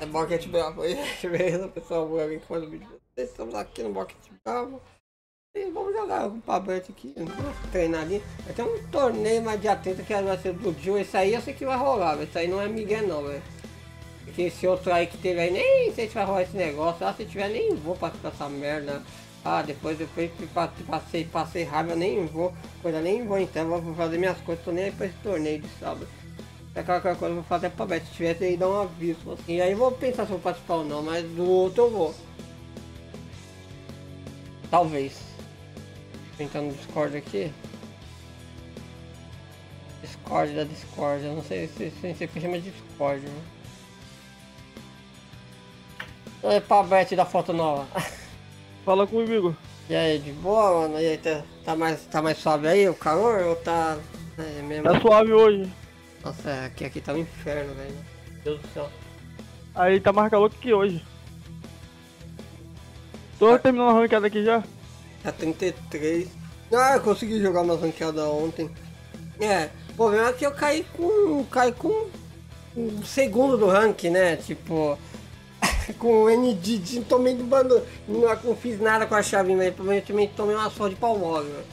É Boquete Bravo aí, beleza pessoal? Que manda o vídeo de vocês. Estamos aqui no Boquete Bravo. E vamos jogar com o Pablete aqui, vamos treinar ali. Ter um torneio mais dia 30 que vai ser do Dio. Esse aí eu sei que vai rolar, velho. Esse aí não é Miguel não, velho. Porque esse outro aí que teve aí, nem sei se vai rolar esse negócio. Ah, se tiver, nem vou participar dessa merda. Ah, depois, depois que passei, passei raiva, nem vou. Coisa, nem vou então, vou fazer minhas coisas. Tô nem aí pra esse torneio de sábado. É aquela coisa eu vou fazer pra Bet. Se tivesse aí, dar um aviso. Assim. E aí vou pensar se vou participar ou não, mas do outro eu vou. Talvez. Tentando no Discord aqui. Discord da Discord. Eu não sei se você chama de Discord, né? Oi, Pabete da foto nova. Fala comigo. E aí, de boa, mano? E aí, tá, tá, mais, tá mais suave aí o calor ou tá. É, mesmo... Tá suave hoje. Nossa, é, aqui, aqui tá um inferno, velho. Deus do céu. Aí tá mais calor que hoje. Tô ah. terminando a ranqueada aqui já. Tá 33. Ah, eu consegui jogar uma ranqueada ontem. É, o problema é que eu caí com. caí com um segundo do rank, né? Tipo. com o ND, tomei de bando. Não, fiz nada com a chave, mas provavelmente tomei uma só de pau móvel.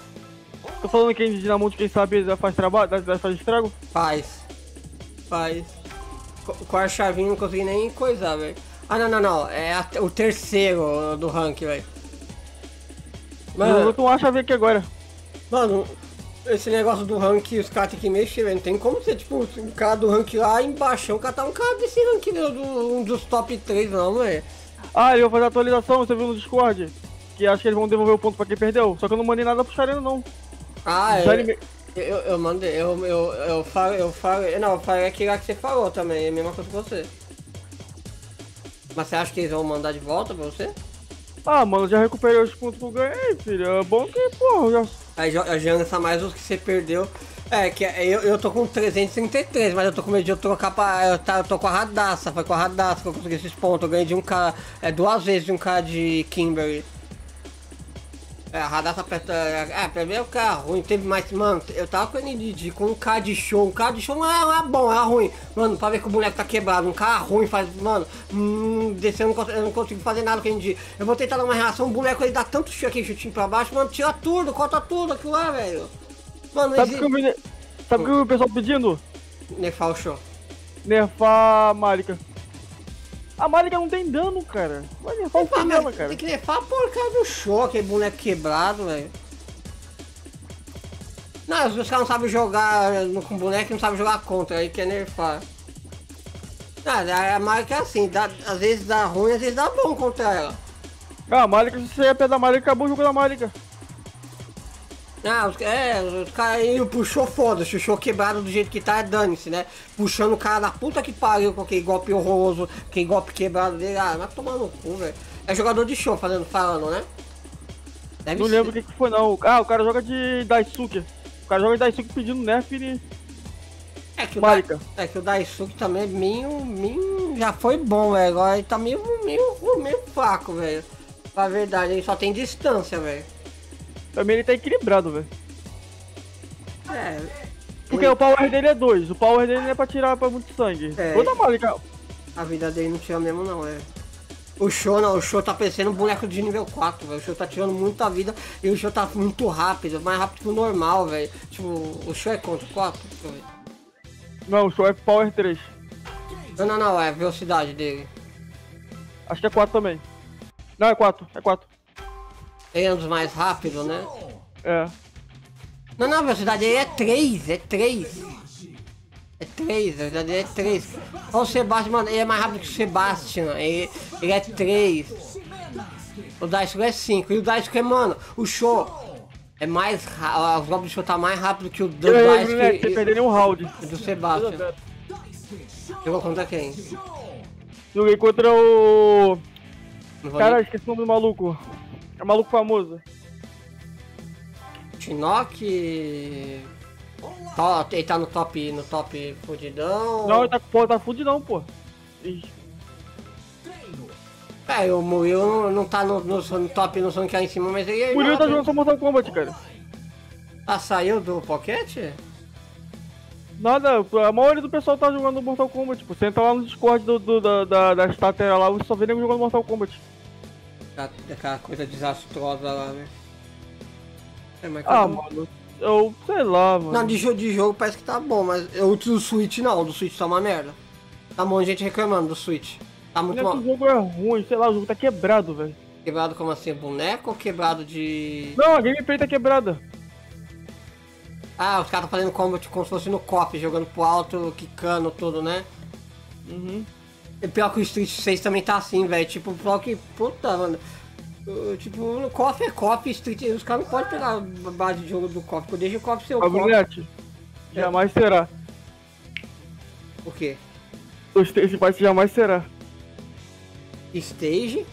Tô falando que ND na monte, quem sabe, faz trabalho, faz estrago? Faz faz. Com a chavinha não consegui nem coisar, velho. Ah, não, não, não. É a, o terceiro do rank, velho. Mano, eu tô a chave aqui agora. Mano, esse negócio do rank, os caras têm que mexer, velho. Não tem como ser, tipo, um cara do rank lá embaixo. O cara tá um cara desse rank, meu, do, um dos top 3, não, velho. Ah, eu vou fazer a atualização, você viu no Discord? Que acho que eles vão devolver o ponto pra quem perdeu. Só que eu não mandei nada pro Chareno, não. Ah, é. Eu, eu mandei, eu, eu, eu falo, eu falo, não, eu falei aquilo que você falou também, é a mesma coisa que você. Mas você acha que eles vão mandar de volta pra você? Ah, mano, já recuperei os pontos que eu ganhei, filho. É bom que, pô, já. Aí a Jana mais os que você perdeu. É, que é, eu, eu tô com 333, mas eu tô com medo de eu trocar pra. Eu, tá, eu tô com a radaça, foi com a radaça que eu consegui esses pontos. Eu ganhei de um cara. É duas vezes de um cara de Kimberly. É, radar aperta. É, pra mim é o carro ruim. Teve mais. Mano, eu tava com ele com um carro de show. Um carro de show não é, não é bom, é ruim. Mano, pra ver que o boneco tá quebrado. Um carro ruim faz. Mano, hum, descer eu não, consigo, eu não consigo fazer nada com ele. Eu vou tentar dar uma reação. O boneco ele dá tanto chute aqui, chutinho pra baixo. Mano, tira tudo, corta tudo aquilo lá, velho. Mano, Sabe o existe... que, Sabe que o pessoal pedindo? Nerfar o show. Nerfar a Marika. A Malika não tem dano, cara. Vai nerfar o que dela, cara. Tem que nerfar a porcaria do choque, boneco quebrado, velho. Não, os caras não sabem jogar com boneco não sabem jogar contra, aí quer nerfar. Ah, a Malika é assim, dá, às vezes dá ruim, às vezes dá bom contra ela. Ah, a Malika, se você ia perder a Malika, acabou o jogo da Malika. Ah, os, é, os caras puxou foda, puxou quebrado do jeito que tá, é dane-se, né? Puxando o cara da puta que pariu com aquele golpe horroroso, aquele golpe quebrado dele, ah, vai tomar no cu, velho. É jogador de show fazendo, falando, né? Deve não ser. lembro o que, que foi não. Ah, o cara joga de Daisuke. O cara joga de Daisuke pedindo nerf e... É que, o da, é que o Daisuke também é meio, meio. Já foi bom, velho. Agora ele tá meio, meio, meio fraco, velho. Na verdade, ele só tem distância, velho. Pra mim ele tá equilibrado, velho. É. Porque ele... o power dele é 2, o power dele não é pra tirar pra muito sangue. É. Vou dar mal, cara. A vida dele não tira mesmo não, é. O show não, o show tá parecendo um boneco de nível 4, velho. O show tá tirando muita vida e o show tá muito rápido, mais rápido que o normal, velho. Tipo, o show é quanto? 4? Não, o show é power 3. Não, não, não, é a velocidade dele. Acho que é 4 também. Não, é 4, é 4. É um dos mais rápidos, né? É. Não, não, a velocidade aí é 3, é 3. É 3, a velocidade é 3. Olha o Sebastião, mano, ele é mais rápido que o Sebastian, ele, ele é 3. O Daisuke é 5. E o Daisuke, mano, o show é mais rápido. Os golpes do show tá mais rápido que o do Daisuke. Você perdeu um round. Do Sebastian. Jogou contra quem? Joguei contra o. Cara, esqueci o nome do maluco. É um maluco famoso. Tinock. Ó, ele tá no top, no top fudidão. Não, ele tá, pô, tá fudidão, pô. É, o Murilo não tá no, no, no top no Sonic lá em cima, mas ele é. O Murilo tá jogando só Mortal Kombat, cara. Ah, saiu do Pocket? Nada, a maioria do pessoal tá jogando Mortal Kombat. Tipo, você entra lá no Discord do, do da, da, da lá, você só vê nego jogando Mortal Kombat. Aquela coisa desastrosa lá, né? É, ah, mano, eu sei lá, mano. Não, de jogo, de jogo parece que tá bom, mas o do Switch não, o do Switch tá uma merda. Tá um monte de gente reclamando do Switch. Tá muito mal. O jogo é ruim, sei lá, o jogo tá quebrado, velho. Quebrado como assim? Boneco ou quebrado de. Não, a gameplay tá quebrada. Ah, os caras tá fazendo combat como se fosse no cop, jogando pro alto, quicando tudo, né? Uhum. E pior que o Street 6 também tá assim, velho. Tipo, pior que. Puta, mano. Tipo, KOF é KOF, Street, os caras não podem pegar a base de jogo do KOF, deixa o KOF ser o KOF. jamais será. O quê? O Stage Fighter jamais será. Stage?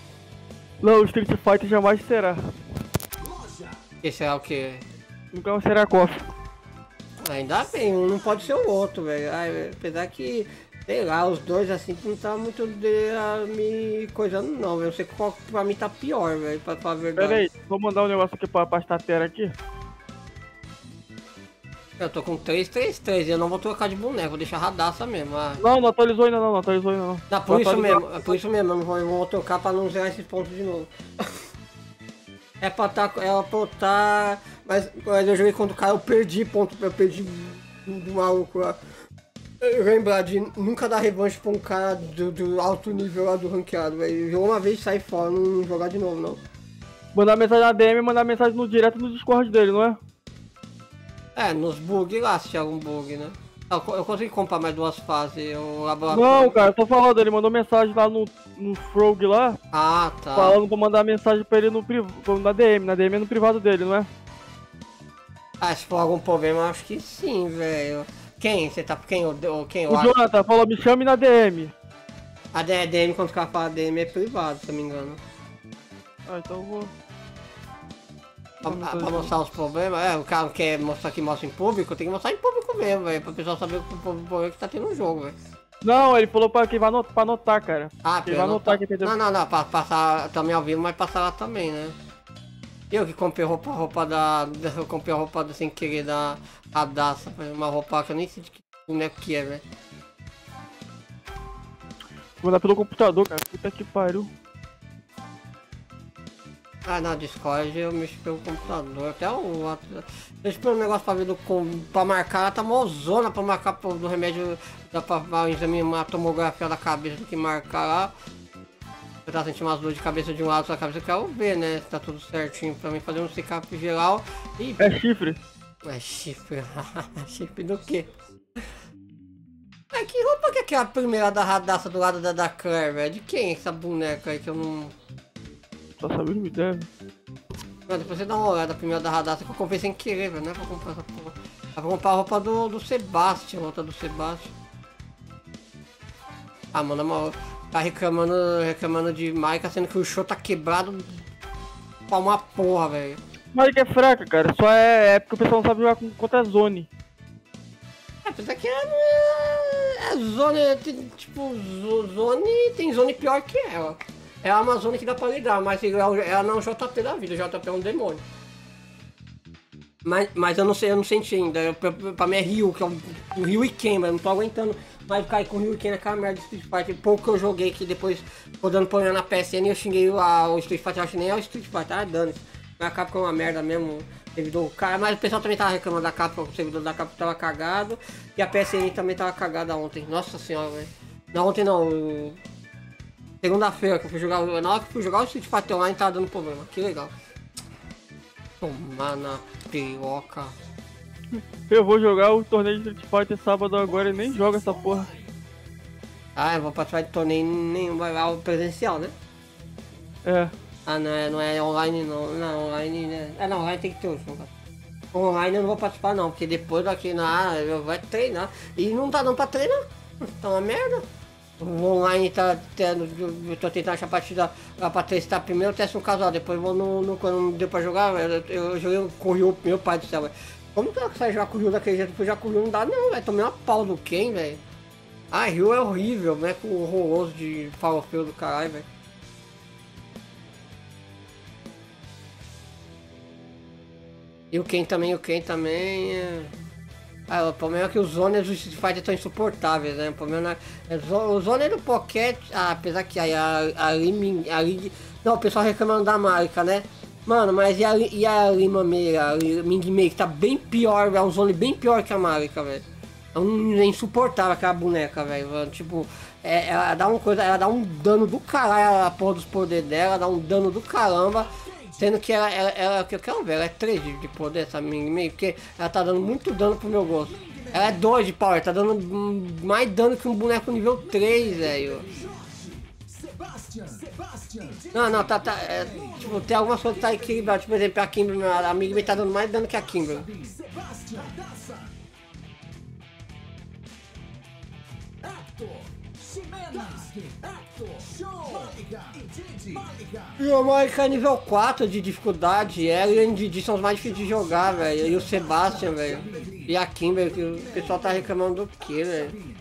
Não, o Street Fighter jamais será. Esse é o que? Nunca será KOF. Ainda bem, um não pode ser o outro, velho. Apesar que Sei lá, os dois assim que não tá muito de, a, me coisando não, velho. Eu sei qual pra mim tá pior, velho, pra falar a verdade. Pera aí, vou mandar um negócio aqui pra, pra estateira aqui. Eu tô com 333 e eu não vou trocar de boneco, vou deixar radaça mesmo. Ah. Não, não atualizou ainda não, não atualizou ainda não. Não, por isso mesmo, é por isso mesmo, eu vou, eu vou trocar pra não zerar esses pontos de novo. é pra tá, é pra tá... Mas, mas eu joguei contra o cara, eu perdi ponto, eu perdi do maluco lá lembrar de nunca dar revanche pra um cara do, do alto nível lá do ranqueado, velho. Jogou uma vez sai fora, não jogar de novo, não. Mandar mensagem na DM e mandar mensagem no direto no Discord dele, não é? É, nos bugs lá, se tinha algum bug, né? Eu consegui comprar mais duas fases, eu Não, cara, eu tô falando, ele mandou mensagem lá no, no Frog lá. Ah, tá. Falando pra mandar mensagem pra ele no privado, na DM, na DM é no privado dele, não é? Ah, se for algum problema, acho que sim, velho. Quem? Você tá quem? O, quem? O, o Jonathan falou, me chame na DM. A DM, quando o cara fala DM, é privado, se eu me engano. Ah, então eu vou... Pra, pra, mostrar os problemas, é, o cara quer mostrar que mostra em público, tem que mostrar em público mesmo, velho, pra pessoal saber o problema que tá tendo no jogo, velho. Não, ele falou pra que vai anotar, pra anotar, cara. Ah, que vai anotar que Não, não, não, pra passar também ao vivo, mas passar lá também, né? Eu que comprei roupa, roupa da. Eu comprei a roupa sem querer da Radassa, uma roupa que eu nem sei de que boneco que é, velho. Vou mandar pelo computador, cara. Puta que pariu. Ah, na Discord eu mexo pelo computador, até o. Deixa pelo negócio pra ver do pra marcar, tá mó zona pra marcar do remédio, dá pra, pra examinar a tomografia da cabeça, tem que marcar lá. Eu tava sentindo umas dores de cabeça de um lado da cabeça, eu quero ver, né? Se tá tudo certinho pra mim fazer um check-up geral e. É chifre. É chifre. chifre do quê? É que roupa que é aquela primeira da radaça do lado da da Claire, velho? De quem é essa boneca aí que eu não. Só sabendo me deve. Não, depois você dá uma olhada primeira da radaça que eu comprei sem querer, velho. Não é pra comprar essa porra. É pra comprar a roupa do, do Sebastian, a roupa do Sebastian. Ah, mano, é uma tá reclamando, reclamando de Maika, sendo que o show tá quebrado pra uma porra, velho. Maika é fraca, cara. Só é, é porque o pessoal não sabe jogar contra a Zone. É, apesar que é, é Zone, tem, tipo, Zone tem Zone pior que ela. É a Amazônia que dá pra lidar, mas ela não é o JP da vida, o JP é um demônio. Mas, mas eu não sei, eu não senti ainda. Eu, pra, pra mim é Rio, que é um, um Rio e queima, eu não tô aguentando mas cair com o Ryuken naquela merda de Street Fighter. Pouco que eu joguei que depois rodando problema na PSN eu xinguei a, o Street Fighter, acho que nem é o Street Fighter, ah, dane A Capcom é uma merda mesmo, servidor cara, mas o pessoal também tava reclamando da Capcom, o servidor da Capcom tava cagado e a PSN também tava cagada ontem. Nossa senhora, velho. Não, ontem não. Segunda-feira que eu fui jogar, na hora que fui jogar o Street Fighter Online tava dando problema, que legal. Tomar na piroca. Eu vou jogar o torneio de Street Fighter sábado agora e nem joga essa porra. Ah, eu vou participar de torneio nenhum, vai lá o presencial, né? É. Ah, não é, não é online não, não, online, né? É, não, online tem que ter jogo. Online eu não vou participar não, porque depois daqui na eu vou treinar. E não tá não pra treinar. Tá uma merda. O online tá tendo. Eu tô tentando achar a partida pra testar primeiro, eu testo um casal, depois vou no, no. Quando não deu pra jogar, eu, eu joguei com o meu pai do céu. Como que o Rio daquele jeito? Já com o Rio não dá não, velho. Tomei uma pau do Ken, velho. Ah, Rio é horrível, né? Com o horroroso de farofeiro do caralho, velho. E o Ken também, o Ken também é... Ah, o problema é que os zones do Street Fighter estão insuportáveis, né? O problema é, é o zone do Pocket, ah, apesar que aí a, a, a, a, Não, o pessoal reclamando da marca, né? Mano, mas e a, e a Lima Meira, a Ming Mei, que tá bem pior, é um zone bem pior que a marca, velho. É, um, insuportável aquela boneca, velho. Tipo, é, ela dá uma coisa, ela dá um dano do caralho, a porra dos poderes dela, dá um dano do caramba. Sendo que ela, ela, ela que eu quero ver, ela é 3 de poder, essa Ming Mei, porque ela tá dando muito dano pro meu gosto. Ela é 2 de power, tá dando mais dano que um boneco nível 3, velho. Não, não, tá, tá. É, tipo, tem algumas coisas que tá equilibrado. Tipo, por exemplo, a Kimber, a amiga tá dando mais dano que a Kimber. E o Mônica é nível 4 de dificuldade, ela e o NDD são os mais difíceis de jogar, velho. E o Sebastian, velho. E a Kimber, que o pessoal tá reclamando do que, velho?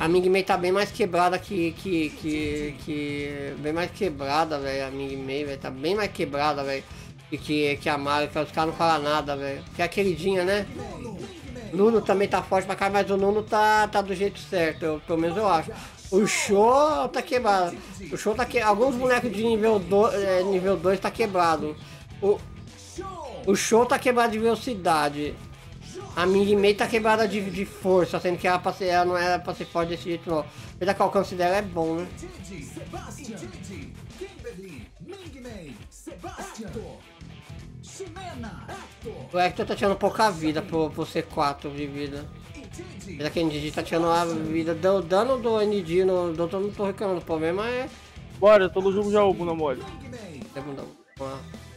A Ming Mei tá bem mais quebrada que. que. que. que bem mais quebrada, velho. A Ming Mei, velho. Tá bem mais quebrada, velho. Que, que, que a Marika. Os caras não falam nada, velho. Que é a queridinha, né? Nuno também tá forte pra cá, mas o Nuno tá, tá do jeito certo. Eu, pelo menos eu acho. O show tá quebrado. O show tá quebrado. Alguns bonecos de nível 2 é, nível 2 tá quebrado. O, o show tá quebrado de velocidade. A Ming Mei tá quebrada de, de força, sendo que ela, pra ser, ela não era pra ser forte desse jeito não. Apesar que o alcance dela é bom, né? O Hector tá tirando pouca vida pro, pro C4 de vida. Apesar que a ND tá tirando a vida, deu dano do ND, no, do, não tô reclamando, o problema é... Bora, tô no jogo já, o bunda mole. É bunda mole.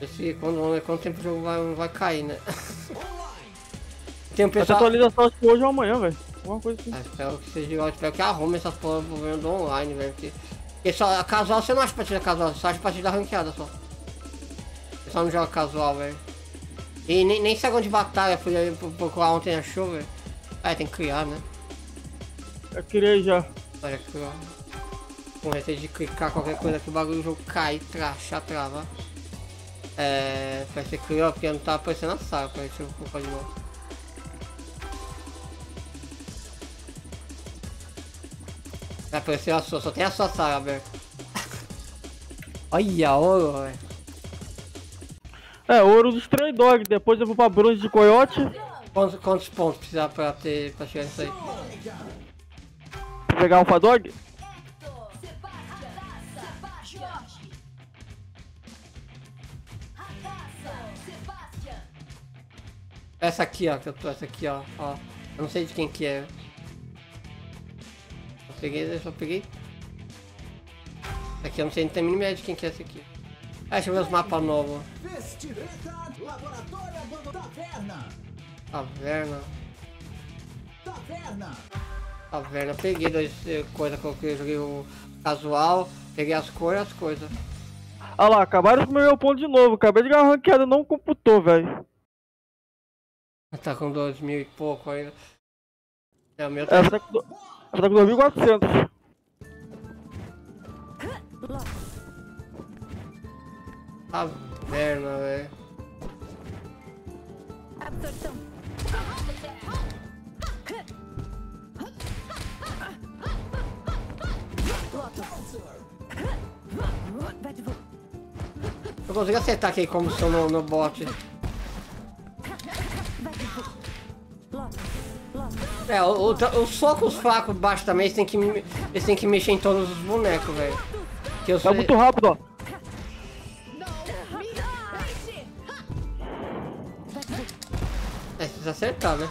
Esse, quando, quando tempo o jogo vai, vai cair, né? Tem um pessoal... Essa atualização acho que hoje ou amanhã, velho. Alguma coisa assim. Ah, espero que seja, eu espero que arrume essas porra do online, velho. Porque, porque só, casual você não acha partida casual, você só acha partida ranqueada só. Você só não joga casual, velho. E nem, nem sagão de batalha fui procurar ontem achou, velho. Ah, tem que criar, né? Eu criei já. Olha que Com receio de clicar qualquer coisa que o bagulho do jogo cair, trachar, travar. É. Vai ser criou porque não tava aparecendo a sala, pra gente colocar de novo. Vai aparecer a sua, só tem a sua sala aberta. Olha, ouro, velho. É, ouro do Stray Dog, depois eu vou pra bronze de coiote. Quantos, quantos pontos precisa pra ter pra chegar nisso aí? Pegar Alpha Dog? Essa aqui, ó, que eu tô, essa aqui, ó, ó. Eu não sei de quem que é. Eu peguei, eu só peguei. Essa aqui eu não sei, não tem ideia de quem que é essa aqui. Ah, deixa eu ver os mapas novos. Taverna. Taverna. Taverna. Peguei dois eh, coisas que eu joguei o casual, peguei as cores as coisas. Olha lá, acabaram de comer meu ponto de novo. Acabei de ganhar uma ranqueada, não computou, velho. Tá com dois mil e pouco ainda. É, o meu tá... Ela tá com, do... Ela tá com 2.400. Taverna, velho. Absorção. Eu consigo acertar aqui como sou no, no bot. É, o, o, os socos fracos baixo também, eles têm, que, eles têm que mexer em todos os bonecos, velho. Tá sei... muito rápido, ó. É, precisa acertar, né?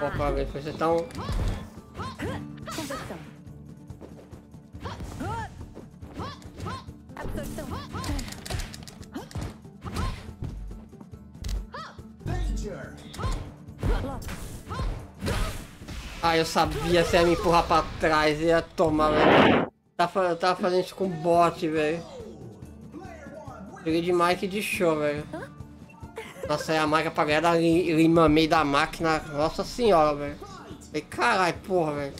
Opa, velho, foi acertar um... Ah, eu sabia se ia me empurrar pra trás, ia tomar, velho. Tava, tava fazendo isso com bot, velho. Joguei de Mike de show, velho. Nossa, é a marca pra ganhar da lima meio da máquina. Nossa senhora, velho. Falei, caralho, porra, velho.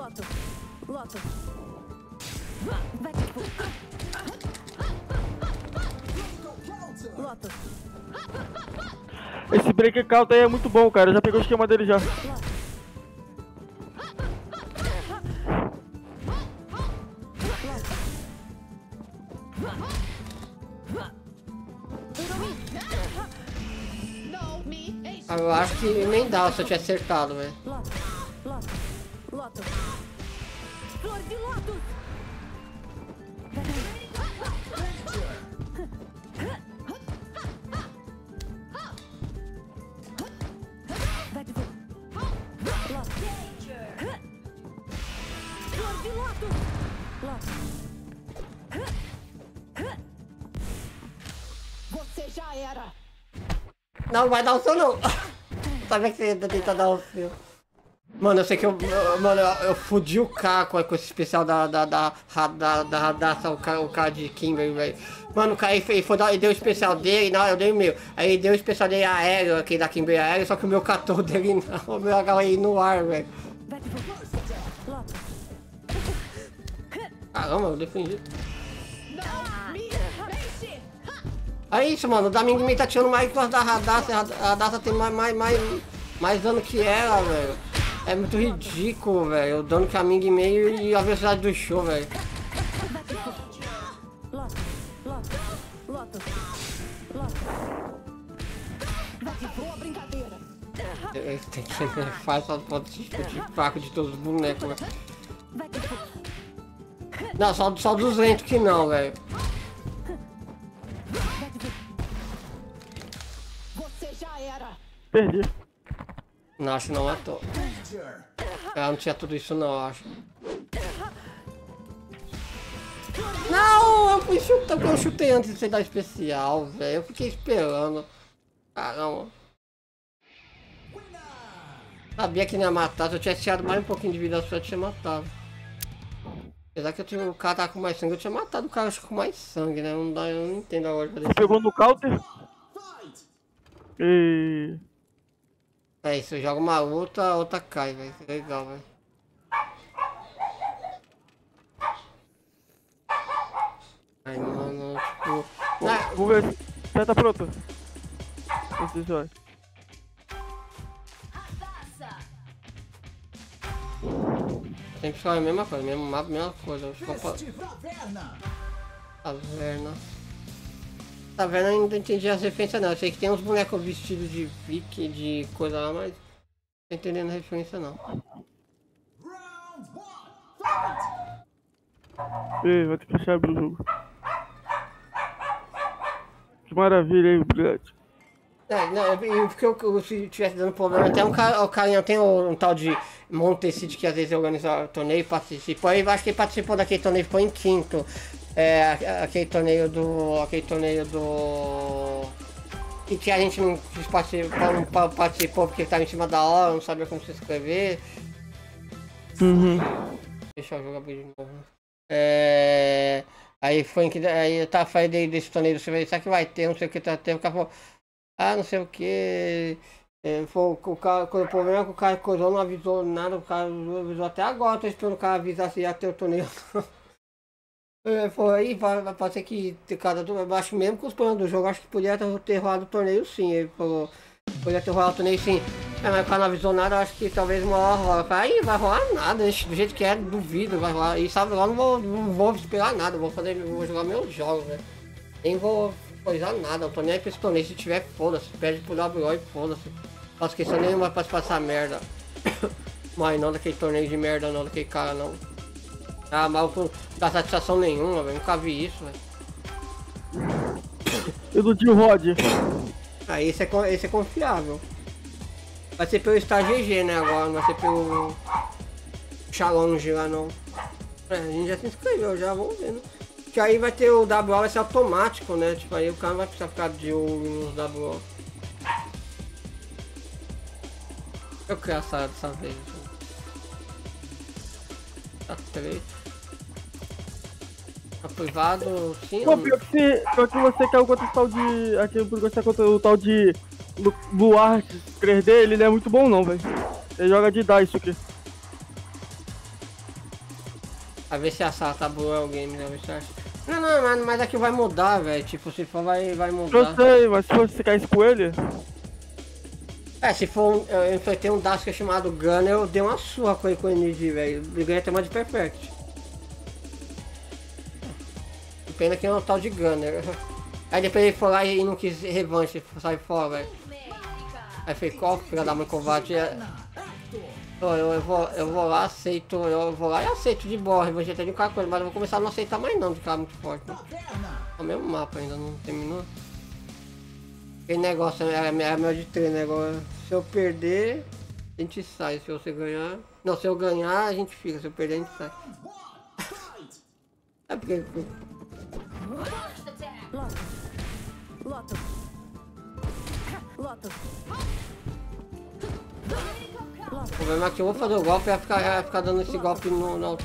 Loto. Loto. Loto. Esse breakout aí é muito bom, cara. Eu já peguei o esquema dele já. Eu acho que emendava se eu tivesse acertado, velho. Loto, loto, loto. Flor de loto. Você já era. Não, não vai dar o seu não. Sabe que você ainda tenta dar o seu. Mano, eu sei que eu. Mano, eu, eu fudi o cara com, esse especial da. da. da. da, da radaça, o cara, o cara de Kimber, velho. Mano, o cara ele, foi dar, ele deu o especial dele, não, eu dei o meu. Aí deu o especial dele aéreo, aquele da Kimber aéreo, só que o meu catou dele não, o meu HI no ar, velho. Caramba, eu defendi. É isso, mano. O Daming Me tá tirando mais que da Radassa. A Radassa tem mais, mais, mais, mais dano que ela, velho. É muito ridículo, velho. O dano a Ming meio e a velocidade do show, velho. Tem que fácil, só pode discutir fraco de todos os bonecos, velho. Não, só, só dos lentos que não, velho. Perdi. Não, acho que não matou. Ela não tinha tudo isso não, acho. Não, eu fui chutar, eu chutei antes de você dar especial, velho. Eu fiquei esperando. Caramba. Sabia que não ia matar, se eu tivesse tirado mais um pouquinho de vida só eu tinha matado. Apesar que eu tinha, o cara tava com mais sangue, eu tinha matado o cara acho, com mais sangue, né? Não dá, eu não entendo agora. Pegou no counter? E... É isso, joga uma luta, outra cai, velho. Legal, velho. Ai, mano, tipo... Ah, Vou ver. Já tá pronto. Esse jogo. Sempre só a mesma coisa, mesmo mapa, mesma coisa. Taverna. Tá vendo? Eu não entendi as referências não. Eu sei que tem uns bonecos vestidos de viking, de coisa lá, mas não tô entendendo a referência não. Ei, vai ter que fechar o jogo. Que maravilha, hein, Brilhante. É, não, porque eu, eu, se tivesse dando problema, até um cara, o carinha tem um, um, tal de Montecid que às vezes organiza torneio e participa. Aí acho que ele participou daquele torneio ficou em quinto. É, aquele torneio do. aquele torneio do. E que a gente não quis participar, não participou porque estava em cima da hora, não sabia como se inscrever. Uhum. Deixa eu jogar de novo. É. Aí foi em que. Aí eu tava falando desse torneio do Silveira, será que vai ter? Não sei o que tá tendo. O cara falou, ah, não sei o que. É, foi, o, cara, o problema é que o cara coisou, não avisou nada, o cara avisou até agora, tô esperando o cara avisar se ia ter o torneio. É, foi pode ser que cada eu acho mesmo com os planos do jogo, acho que podia ter rolado o torneio sim. Ele falou, podia ter rolado o torneio sim. É, mas o cara não avisou nada, acho que talvez uma hora rola. Aí vai rolar nada, do jeito que é, duvido, vai rolar. E sabe lá, não vou, não vou esperar nada, vou fazer, vou jogar meus jogos, né? Nem vou coisar nada, eu tô nem aí pra esse torneio, se tiver, foda-se, pede pro WO e foda-se. Faço questão nenhuma pra passar merda. Mas não daquele torneio de merda não, daquele cara não. Ah, mal não dá satisfação nenhuma, velho. Nunca vi isso, velho. E do tio Rod? Ah, esse é, esse é confiável. Vai ser pelo Star GG, né, agora. Não vai ser pelo... Challenge lá, não. É, a gente já se inscreveu, já, vamos ver, né? Que aí vai ter o WO, vai ser automático, né? Tipo, aí o cara não vai precisar ficar de olho nos WO. Eu criar essa dessa vez. Tá três. Tá privado, sim. Pô, pior que, se, pior que você quer contra o tal de. Aqui por gostar contra o tal de. Luar 3D, ele não é muito bom não, velho. Ele joga de isso aqui. A ver se a sala tá boa é o game, né? Ver se acha. Não, não, mas, mas aqui vai mudar, velho. Tipo, se for vai, vai mudar. Eu sei, mas se você cair com ele. É, se for um, eu enfrentei um Dasker chamado Gunner, eu dei uma surra com ele com o NG, velho. Eu ganhei até uma de Perfect. Pena que é um tal de Gunner. Aí depois ele foi lá e não quis revanche, sai fora. Aí foi qual filha da mãe covarde é. Eu, eu, vou, eu vou lá, aceito, eu vou lá e aceito de boa, revanche até de qualquer coisa, mas eu vou começar a não aceitar mais não, de cara muito forte. Né? É o mesmo mapa ainda, não terminou. Aquele negócio é, é meu de treino agora. Se eu perder, a gente sai. Se você ganhar. Não, se eu ganhar, a gente fica. Se eu perder, a gente sai. é porque. Loto. Loto. O problema é que eu vou fazer o golpe e vai ficar, vai ficar dando esse golpe no, no.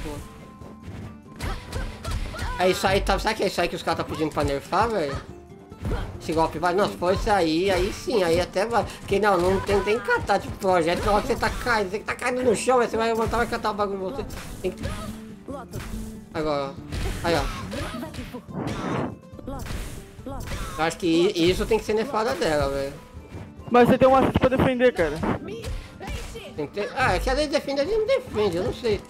É isso aí, tá, sabe que é isso aí que os caras tá pedindo pra nerfar, velho? Esse golpe vai, não, se aí, aí sim, aí até vai. Porque não, não tem, que catar tipo projeto, na hora que você tá caindo, você tá caindo no chão, você vai levantar, vai catar o bagulho em você. Tem que... Agora, aí ó. Eu acho que isso tem que ser nefada dela, velho. Mas você tem um assist pra defender, cara. Tem que ter... Ah, é que vezes defende, vezes não defende, eu não sei.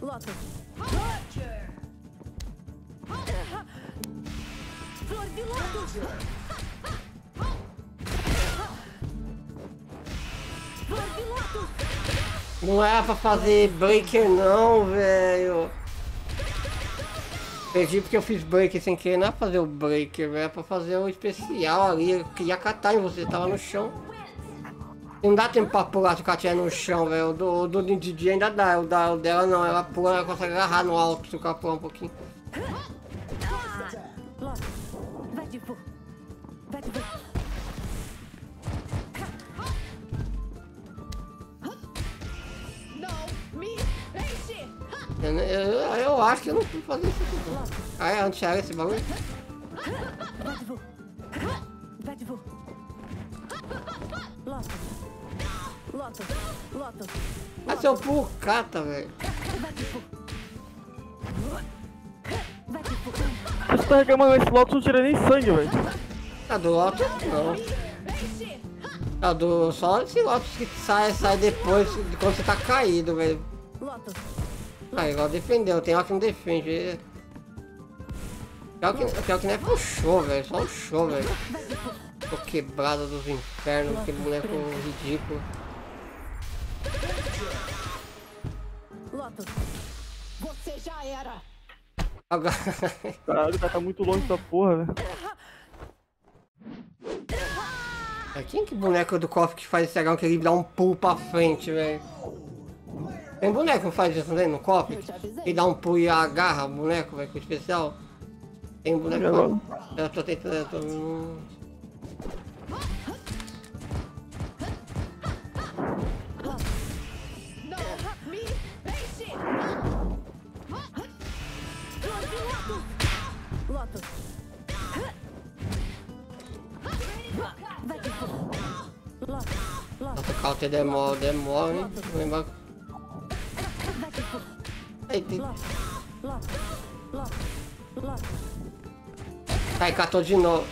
Lotus. Flor de Lotus. Não é pra fazer breaker não, velho. Perdi porque eu fiz breaker sem querer, não é pra fazer o breaker, velho. É pra fazer o especial ali. Eu queria catar em você, tava no chão. Não dá tempo pra pular se o cara no chão, velho. O do, do Didi ainda dá, o, da, o dela não. Ela pula, ela consegue agarrar no alto se o cara pular um pouquinho. Eu, eu, eu, acho que eu não fui fazer isso aqui não. Ah, é anti-área esse bagulho? Ah, seu pulo cata, velho. Você tá reclamando esse Lotus não tira nem sangue, velho. Ah, do Lotus não. Ah, do, só esse Lotus que sai, sai depois de quando você tá caído, velho. Ah, igual defendeu, tem hora que não defende. Pior que, pior que não é pro show, velho. Só um show, velho. Tô quebrado dos infernos, que boneco ridículo. Lotus, você já era. Agora... Caralho, tá muito longe dessa porra, velho. É, quem que boneco do cofre que faz esse dragão que ele dá um pulo pra frente, velho? Tem boneco que faz isso também no copo? E dá um pulo e agarra o boneco, vai com especial. Tem boneco. Eu, eu tô tentando. Eu tô... Nossa, o counter demora, demora, hein? Aí, Aí, catou de novo.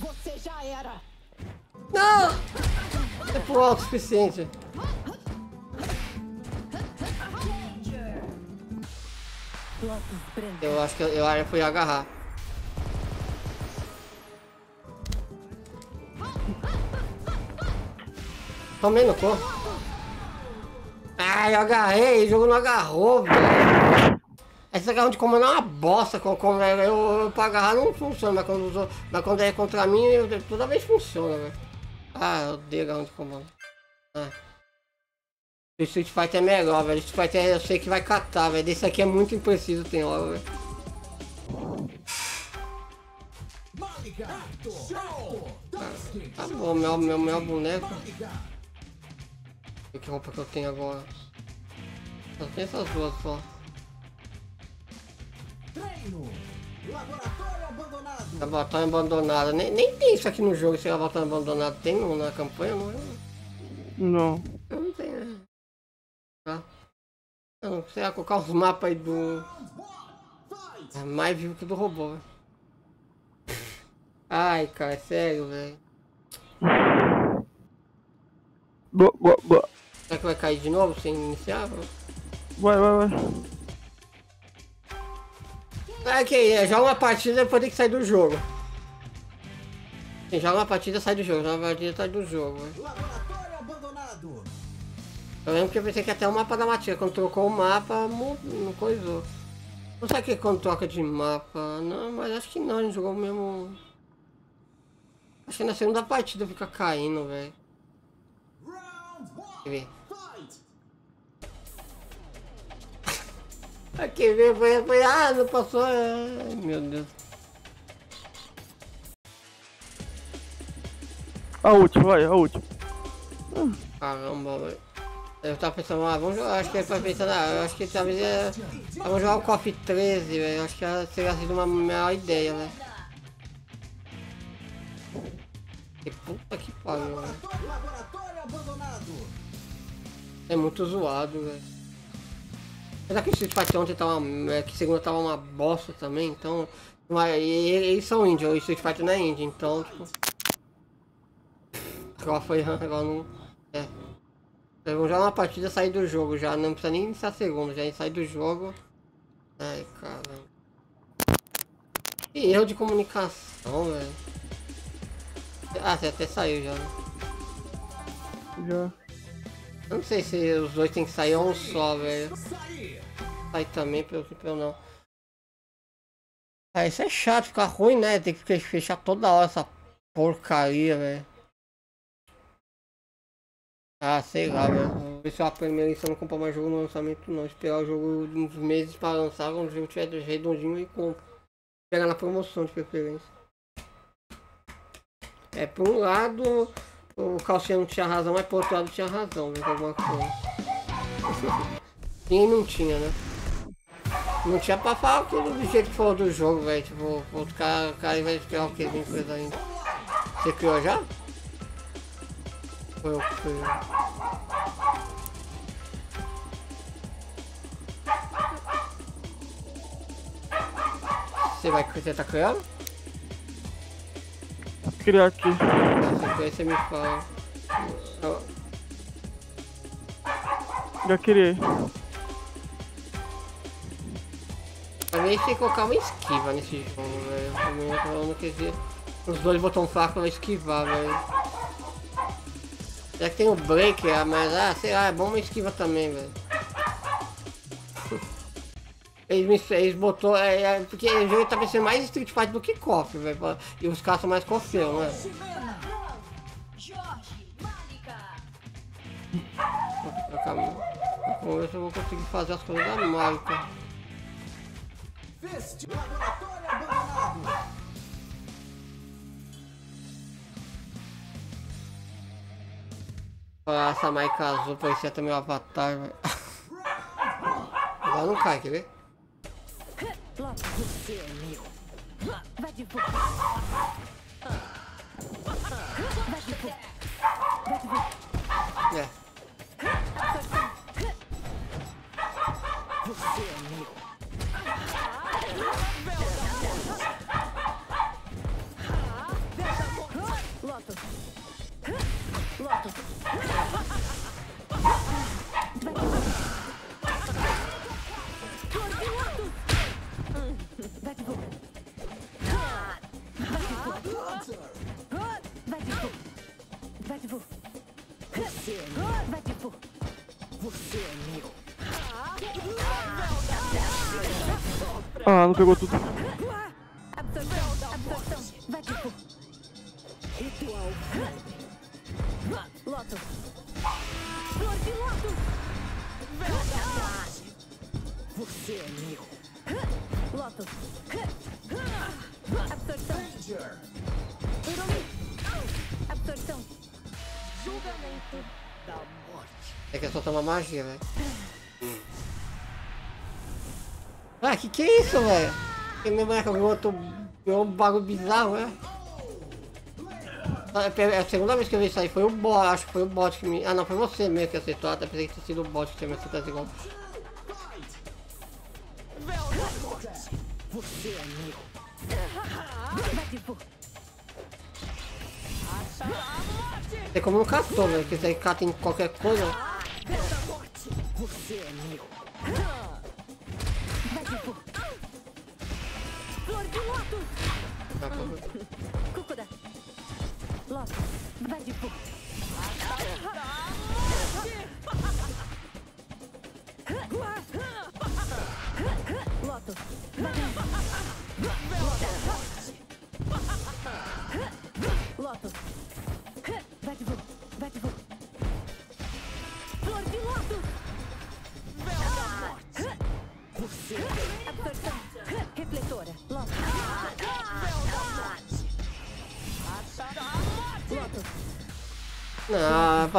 Você já era. Não! É pro alto o suficiente. Eu acho que eu, eu fui agarrar. Tomei no corpo. Ai, eu agarrei, o jogo não agarrou, velho. Esse agarrão de comando é uma bosta. Com, com, eu, eu, eu, pra agarrar não funciona, mas quando, mas quando é contra mim, eu, toda vez funciona, velho. Ah, eu odeio agarrão de comando. Ah. O Street Fighter é melhor, velho. Street Fighter eu sei que vai catar, velho. Esse aqui é muito impreciso, tem hora, velho. Ah, tá bom, meu, meu, meu boneco. Que roupa que eu tenho agora? Só tem essas duas só. Treino! Laboratório abandonado! Laboratório abandonado. Nem, nem tem isso aqui no jogo, esse laboratório abandonado. Tem no, na campanha, não é? Não. Eu não tenho, né? Tá. Eu não sei colocar os mapas aí do. É mais vivo que do robô, velho. Ai, cara, é sério, velho. Boa, boa, boa. Será que vai cair de novo sem iniciar? Vai, vai, vai. É que é, joga uma partida e depois tem que sair do jogo. Sim, joga uma partida sai do jogo, joga uma partida sai do jogo. Laboratório abandonado. Eu lembro que eu pensei que até o mapa da Matia, quando trocou o mapa, não coisou. Não sei que quando troca de mapa, não, mas acho que não, a gente jogou mesmo. Acho que na segunda partida fica caindo, velho. Quer ver? Aqui ver, foi, foi, ah, não passou. Ai, meu Deus. A última, vai, a última. Caramba, velho. Eu tava pensando, ah, vamos jogar, acho que ele tá pensando, ah, eu acho que talvez é. Vamos jogar o KOF 13, velho. Acho que seria sido uma melhor ideia, velho. Que puta que pariu, velho. É muito zoado, velho. Apesar que Street Fighter ontem tava. É, que segunda tava uma bosta também, então. Mas eles são índios, o Street Fighter não é índio, então, tipo. Agora foi. Agora não. É. Vamos jogar uma partida sair do jogo já. Não precisa nem iniciar a segunda, já sair do jogo. Ai, caramba. Que erro de comunicação, velho. Ah, você até saiu já, né? Já. Eu não sei se os dois tem que sair um só, velho. Sai também, pelo que eu não. Ah, isso é chato, ficar ruim, né? Tem que fechar toda hora essa porcaria, velho. Ah, sei lá, velho. Ver se eu aprendo isso, não comprar mais jogo no lançamento não. Esperar o jogo uns meses para lançar, quando o jogo tiver redondinho e compro. Pegar na promoção de preferência. É, por um lado, o Calciano tinha razão, mas por outro lado tinha razão, né? Alguma coisa. Ninguém não tinha, né? Não tinha pra falar aquilo do jeito que falou do jogo, velho. Tipo, o cara, cara vai esperar o que? Vem coisa ainda. Você criou já? Foi eu que. Você vai você tá criando? Criar aqui. Depois você me fala. Já criei. Também tem que colocar uma esquiva nesse jogo, velho. Também falando que os dois botões fracos vai esquivar, velho. Já que tem o break, é, mas ah, sei lá, é bom uma esquiva também, velho. Eles, eles botou. É, é, porque o jogo tá parecendo mais Street Fighter do que KOF, velho. E os caras são mais cofeão, né? Ver se eu vou conseguir fazer as coisas da Marika. Ah, essa Marika azul parecia até meu avatar, velho. Agora não cai, quer ver? Você é meu. Vai de volta. Vai de volta. Vai de volta. É. Você é meu. Ah, não pegou tudo. Que que é isso, velho? Que meu boneco ganhou outro... Ganhou um bagulho bizarro, né? É a segunda vez que eu vi isso aí, foi o bot, acho que foi o bot que me... Ah não, foi você mesmo que acertou, até pensei que tinha sido o bot que tinha me acertado igual. Você é. Tem como não catou, velho, que você cata em qualquer coisa.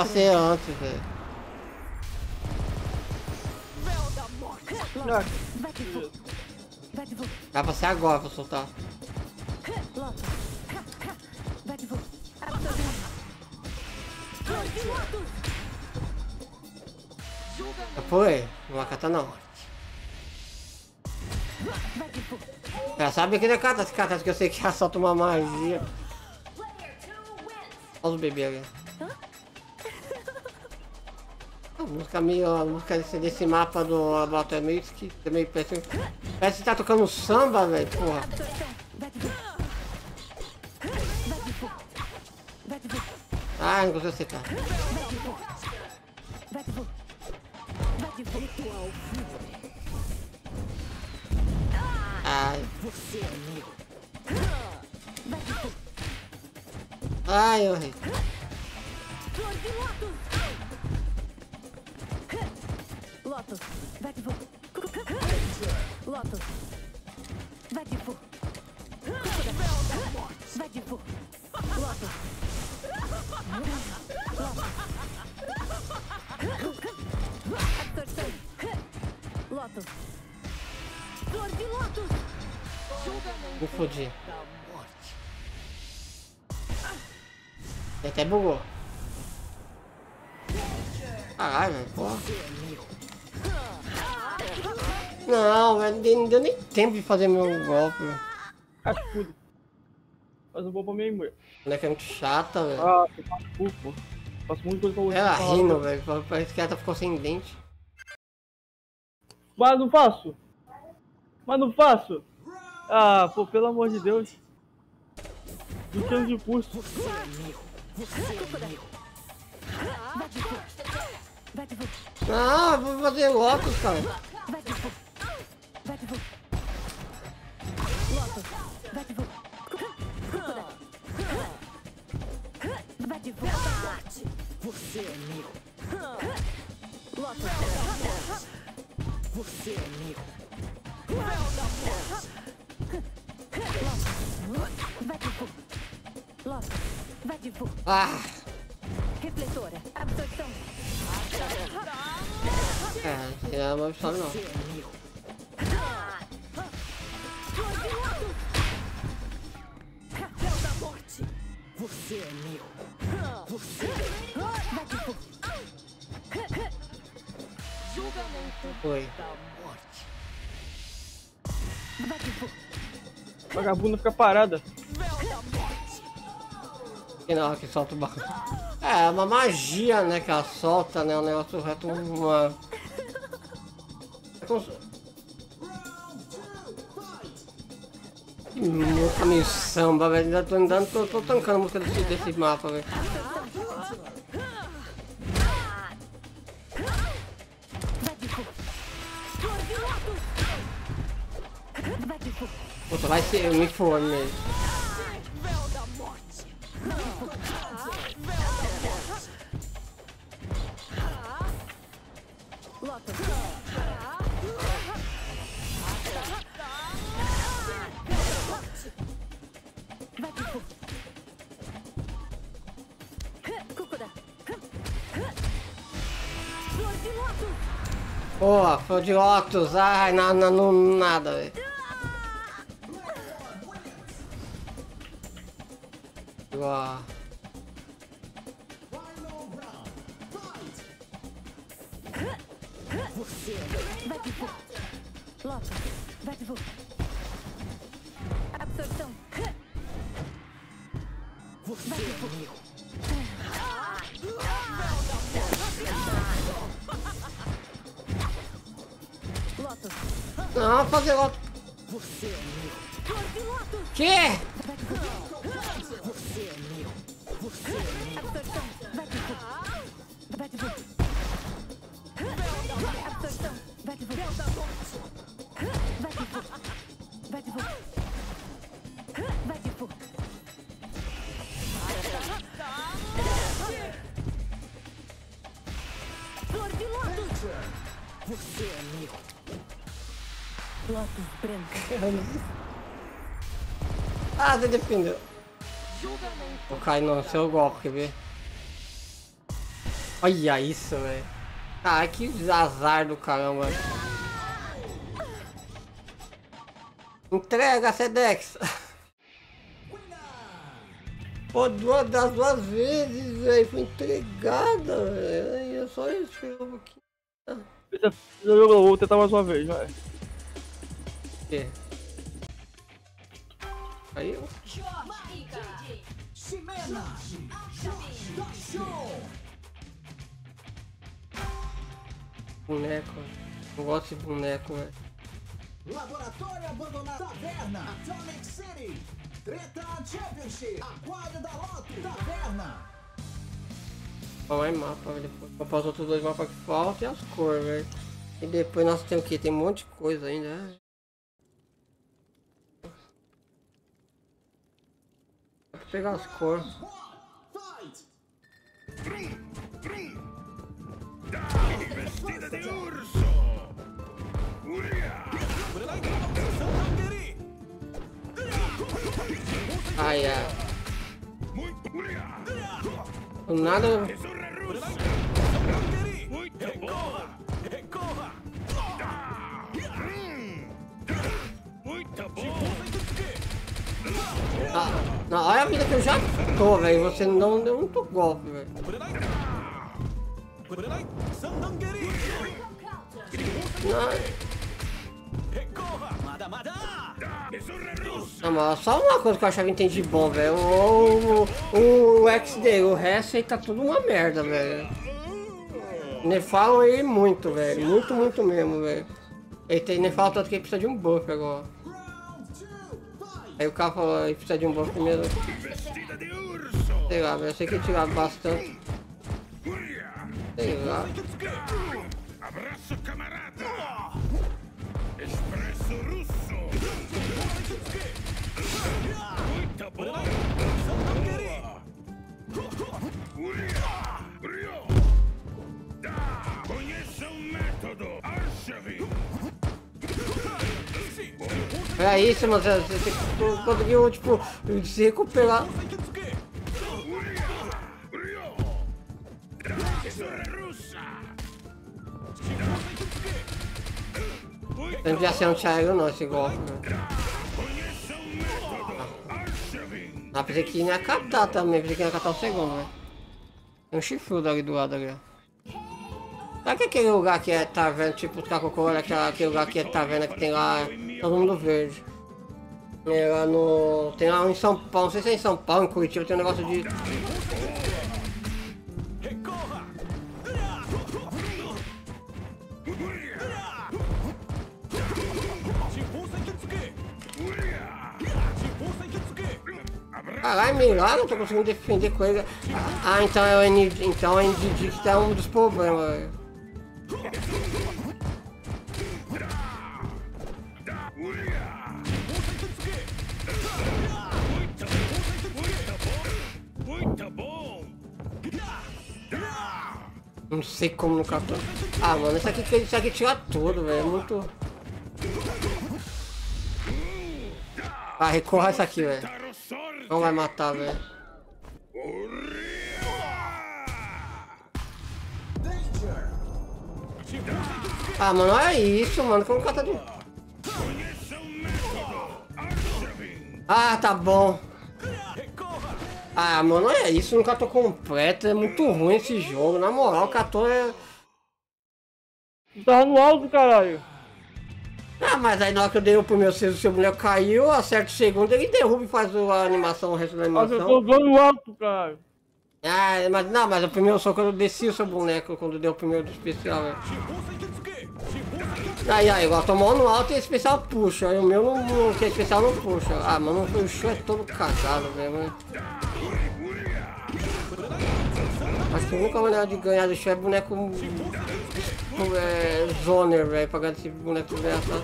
Passei antes, velho. Fogo. Vai passar agora pra soltar. Foi, não vai catar não. Já sabe que ele é cata, se cata, que eu sei que já solta uma magia. Olha os bebês ali. Música meio, a música desse, desse mapa do laboratório é meio que meio parece, parece que tá tocando samba, velho, porra. Ah, não consigo acertar. Ai. Ai, eu errei. Lotus, vai de fogo. Lotus, vai de fogo. Vai de fogo. Lotus. Absorção. Lotus. Flor de Lotus. Vou foder. Até bugou. Caralho, porra. Não, velho, não deu nem tempo de fazer meu golpe. Acho tudo. Faz um bom pra minha mulher. Moleque é muito chata, velho. Ah, eu faço pô. Faço muita coisa pra você. Ela rindo, velho. Parece que ela ficou sem dente. Mas não faço. Mas não faço. Ah, pô, pelo amor de Deus. 20 anos de curso. Não, vou fazer Lotus, cara. Lotus, vai de volta. Vai de volta. Você é meu. Lotus. Você é meu. Vai de fogo. Lotus. Vai de fogo. Ah. Refletora. Absorção. É, é uma opção não. Você é meu. Você. Julgamento Foi. da morte. Vagabunda fica parada. Que não, que solta o barco. É, uma magia, né, que ela solta, né, o negócio reto uma... É como... Meio samba, velho. Ainda tô andando, tô, tô tancando a música desse, desse mapa, velho. Puta, vai ser microfone mesmo. Boa, foi de Lotus. Ai, na, na, no, nada, velho. Boa. Você vai pivô. Lotus, vai. Absorção. Você vai pivô. Não, fazer Lotus. você é meu. Que? Você é meu. Você é meu. Ah, você defendeu. Vou cair no seu golpe, quer ver? Olha isso, velho. Ah, que azar do caramba. Entrega, Sedex. Pô, duas das duas vezes, velho. Foi entregada, velho. Eu só. Você já jogou, vou tentar mais uma vez, vai. quê? Aí eu. Boneco. Não gosto de boneco, velho. Laboratório abandonado. Taverna. Atomic City. Treta Championship. Aquário da Loto. Taverna. Só mais mapa, velho. Comprar os outros dois mapas que faltam e as cores, velho. E depois nós temos o quê? Tem um monte de coisa ainda. né? Dá pra pegar cores. Fight. Vestida de urso! Ai, ai. Do nada. Muito boa! Hum. Muito bom! Ah, olha a vida que eu já tô, velho. Você não deu muito golpe, velho. Não, mas só uma coisa que eu achava entendi bom, velho. O, o, o XD, o resto aí tá tudo uma merda, velho. Nefalam ele muito, velho. Muito, muito mesmo, velho. Ele tem Nefala tanto que ele precisa de um buff agora. Aí o cara falou, ele precisa de um buff primeiro. Sei lá. Eu sei que ele tirava bastante. Sei lá. Abraço, camarada! Expresso russo! Muito bom! É isso, mano. Você, conseguiu, tipo, se recuperar. Russa! Não devia ser um Thiago não, esse golpe, o! Archevin! Ah, pensei que ia catar também, pensei que ia catar o segundo, né? Tem um chifrudo ali do lado ali, ó. Sabe que aquele lugar que é taverna, tipo os Cacocora, aquele, aquele lugar que é taverna que tem lá todo mundo verde? É lá no. Tem lá em São Paulo, não sei se é em São Paulo, em Curitiba, tem um negócio de. Caralho, melhor, não tô conseguindo defender ele. Ah, então é o ND, então é o NDD que tá um dos problemas, Não sei como não captou. Ah, mano, isso aqui, isso aqui tira tudo, velho. É muito. Ah, recorra essa aqui, velho. Não vai matar, velho. Ah, mano, olha isso, mano. Como o cara tá de... Ah, tá bom. Ah, mano, olha isso. Nunca tô completo. É muito ruim esse jogo. Na moral, o Cato é... Tu tava no alto, caralho. Ah, mas aí na hora que eu dei o primeiro sexto, o seu boneco caiu, eu acerto o segundo, ele derruba e faz a animação, o resto da Mas eu tô animação. usando o alto, caralho. Ah, mas não, mas o primeiro só quando eu desci o seu boneco, quando deu o primeiro do especial, velho. Aí, aí, igual tomou no alto e especial puxa, aí o meu não, não que é especial não puxa. Ah, mano, o show é todo cagado, velho. Acho que a única maneira de ganhar do show é boneco. É, zoner, velho, pra ganhar desse boneco desgraçado.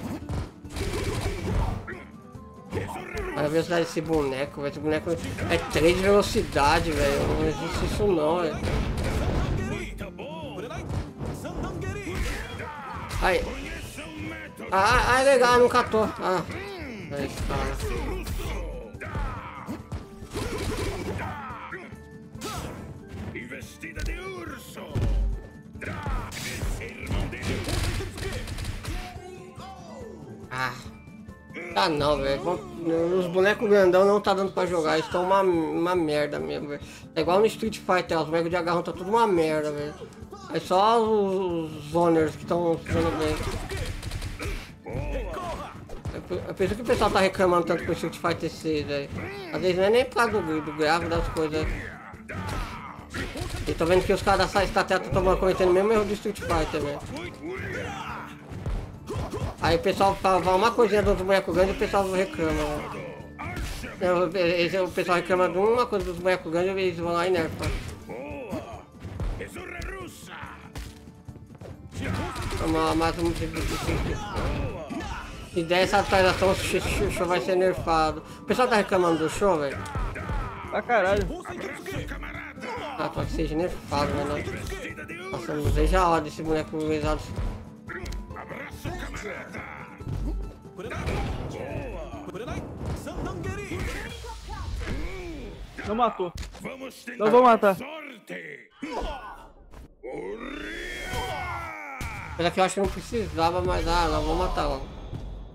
Olha a velocidade desse boneco, velho. Esse boneco é 3 de velocidade, velho. Não existe isso não, velho. Aí. Ah, ah, legal, não catou. Ah. Aí, cara. Investida de urso. Irmão dele. Ah. Tá não, velho. Os bonecos grandão não tá dando pra jogar. Eles estão uma, uma merda mesmo, velho. É igual no Street Fighter, os bonecos de agarrão tá tudo uma merda, velho. É só os, os zoners que estão jogando bem. Eu- penso que o pessoal tá reclamando tanto com o Street Fighter 6, velho. Às vezes não é nem por causa do, do gráfico das coisas. E tô vendo que os caras da Stateta estão tomando cometendo o mesmo erro do Street Fighter. Aí o pessoal fala uma coisinha dos bonecos grandes e o pessoal reclama, né? O pessoal reclama de uma coisa dos bonecos grandes e eles vão lá e nerfam. Boa. Tesoura russa. Mas, mas um- e dessa atualização o show- vai ser nerfado. O pessoal tá reclamando do show, velho? Pra caralho. Ah, pode que seja nerfado, né? Nossa, eu não vejo a hora desse boneco exato. Abraço, camarada. Não matou. Não vou matar. sorte. Apesar que eu acho que não precisava, mas ah, não, vou matar logo.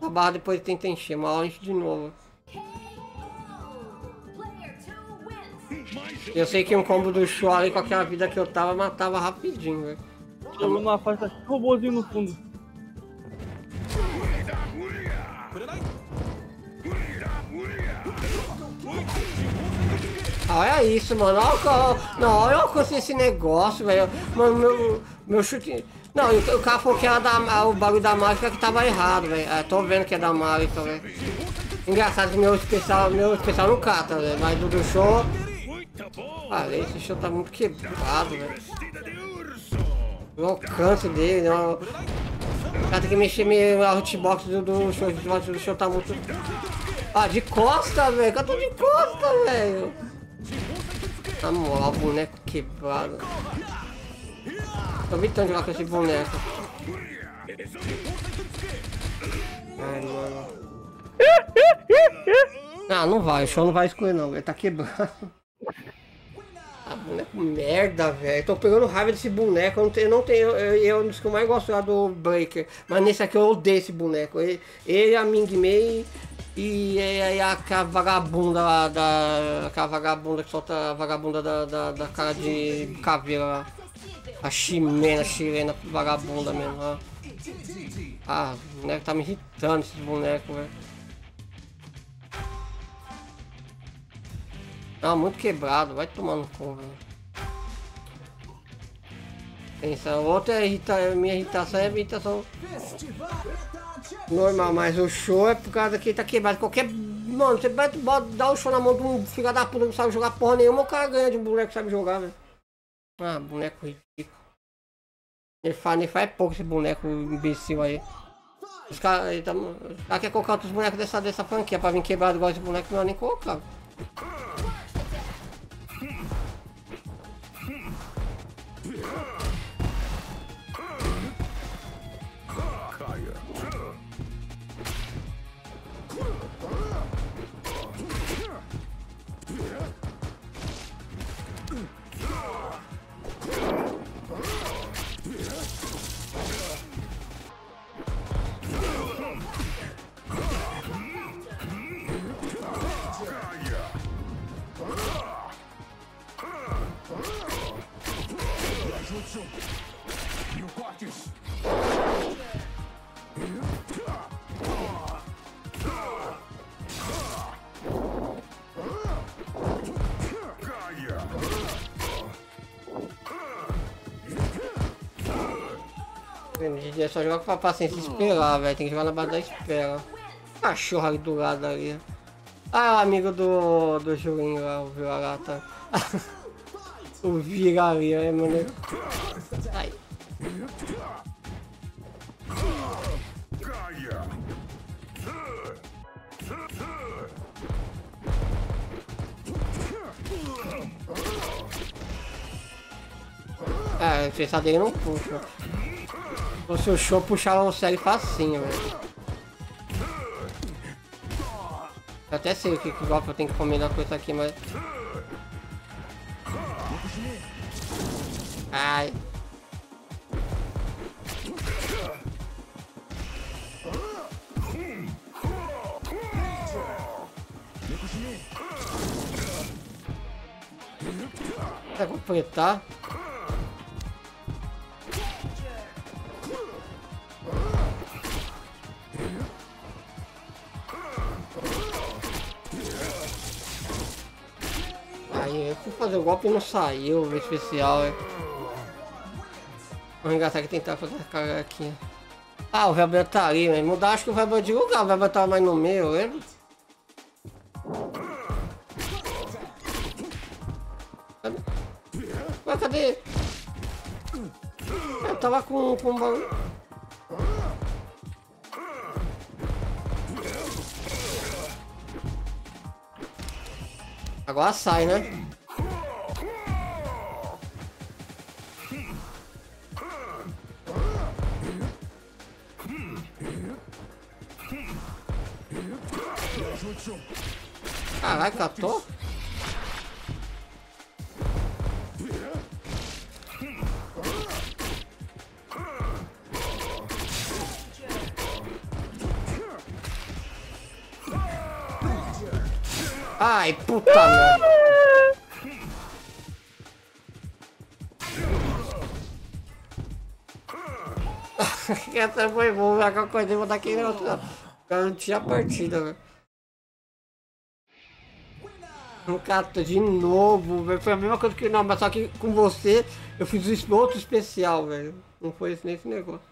A barra depois tenta encher, uma hora enche de novo. Player 2 wins. Eu sei que um combo do show ali com aquela vida que eu tava, matava rapidinho, velho. Numa faixa de robôzinho no fundo. Ah, Olha isso, mano. Olha, não, olha o alcance desse negócio, velho. Mano, meu, meu chute. Não, o, cara falou que era da, o bagulho da mágica que tava errado, velho. É, tô vendo que é da mágica, velho. Engraçado que meu especial, meu especial não cata, velho. Mas do, do show. Ah, esse show tá muito quebrado, velho. O alcance dele, né? O cara tem que mexer meio a hitbox do, do show. O hitbox do show tá muito. Ah, de costa, velho. Cara tá de costa, velho. Na moral, boneco quebrado. Tô evitando jogar com esse boneco. Ai, mano. Ah, não vai, o show não vai escolher não, ele tá quebrado. Ah, boneco merda, velho. Tô pegando raiva desse boneco. Eu não tenho, não tenho. Eu, eu, que eu mais gosto é do Breaker. Mas nesse aqui eu odeio esse boneco. Ele, ele a Ming Mei e, e a, aquela vagabunda lá da. Aquela vagabunda que solta a vagabunda da, da, da cara de caveira lá. A chimena, chilena, vagabunda mesmo. Ó. Ah, o boneco tá me irritando esse boneco, velho. Não, muito quebrado, vai tomar no cu, velho. Pensa, outra irrita... minha irritação é irritação normal, mas o show é por causa que ele tá quebrado. Qualquer. Mano, você bota, dá o show na mão de um filho da puta que não sabe jogar porra nenhuma, o cara ganha de um boneco que sabe jogar, velho. Ah, boneco ridículo. Ele faz, ele faz pouco esse boneco imbecil aí. Os caras tá, cara querem colocar outros bonecos dessa, dessa franquia pra vir quebrado igual esse boneco não é nem colocar. Yeah. É só jogar com a paciência e esperar, velho. Tem que jogar na base da espera. Cachorro ali do lado ali. Ah, amigo do, do Julinho lá, o vira-lata. o vira-lata, é maneiro. Ai. É, o pensar dele não puxa. Se fosse o show, puxava o série facinho, velho. Eu até sei o que, que golpe eu tenho que combinar com isso aqui, mas... Ai. Vai completar. Golpe não saiu o especial. É. Vamos engatar que tentar fazer essa cara aqui. Ah, o Velber tá ali, mas mudar acho que o Velber de lugar, o Velber tá mais no meio, lembra? Cadê? Ué, cadê? Eu tava com, com um bagulho. Agora sai, né? Essa foi boa, qualquer coisa eu vou dar cara não tinha partida, velho. Um cato de novo, velho. Foi a mesma coisa que não, mas só que com você eu fiz esse outro especial, velho. Não foi esse nesse negócio.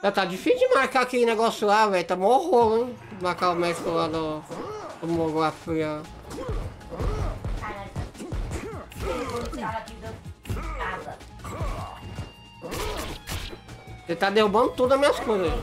Já tá difícil de marcar aquele negócio lá, velho. Tá mó horror, hein? Marcar o médico lá do. do Mogla Fria. Você tá derrubando todas as minhas coisas. Ele?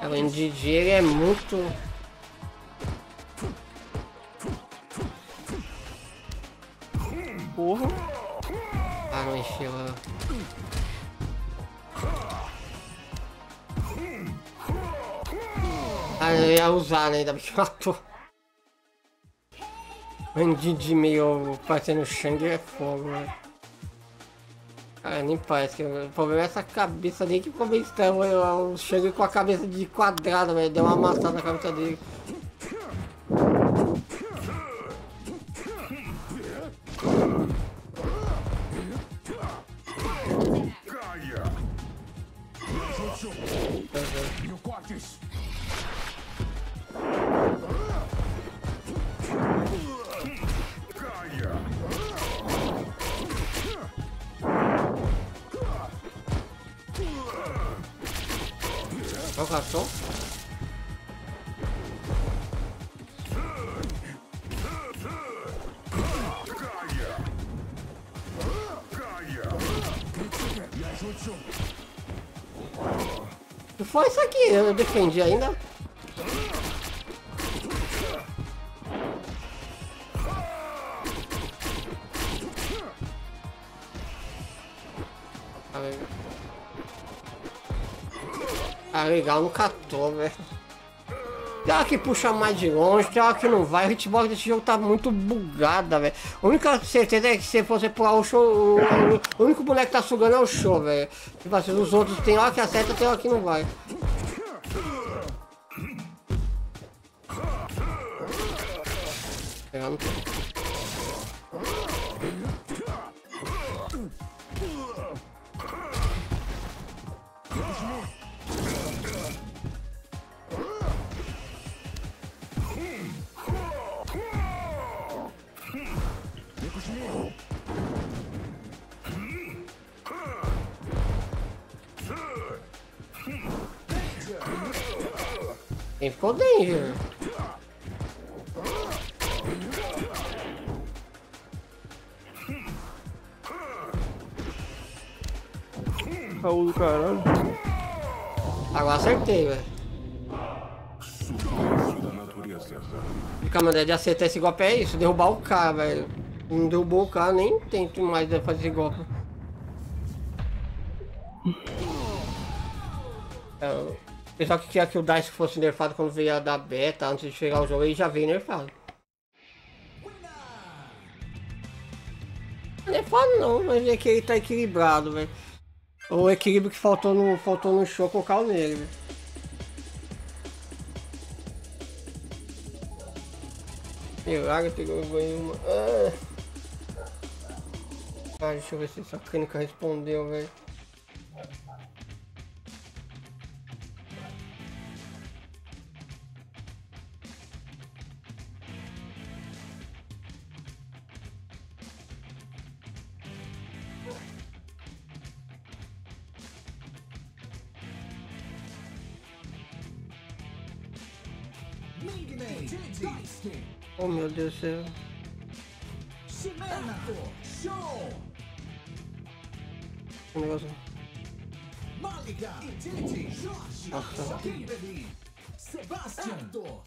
É. O NDG ele é muito. Usar, né? Ainda bem que matou. NDG meio parecendo Shang é fogo, né? Cara, nem parece o problema é essa cabeça dele que ficou meio estranho. O Shang com a cabeça de quadrada, velho. Deu uma amassada na cabeça dele. Gaia. Gaia. O cachorro. Gaia. Gaia. Que foi isso aqui? Eu defendi ainda. Legal, não catou, velho. Tem que puxa mais de longe, tem que não vai. O hitbox desse jogo tá muito bugada, velho. A única certeza é que se você pular o show, o, o- único boneco que tá sugando é o show, velho. Tipo assim, os outros tem hora que acerta, tem hora que não vai. Pegar Quem ficou danger? Raul do caralho. Agora acertei, velho. Suplício da natureza. Ficar maneira de acertar esse golpe é isso, derrubar o cara, velho. Não derrubou o cara, nem tento mais fazer esse golpe. É, o pessoal que queria que o Dice fosse nerfado quando veio a da beta, antes de chegar o jogo, ele já veio nerfado. Nerfado não, mas é que ele tá equilibrado, velho. O equilíbrio que faltou no, faltou no show colocar o nele, velho. Milagre pegou ganhou uma. Ah. ah, deixa eu ver se essa clínica respondeu, velho. Meu Deus do céu. Shimena, Show, O negócio. Malika, Infinity, Josh, Nossa. Kimberly, Sebastian, Hector,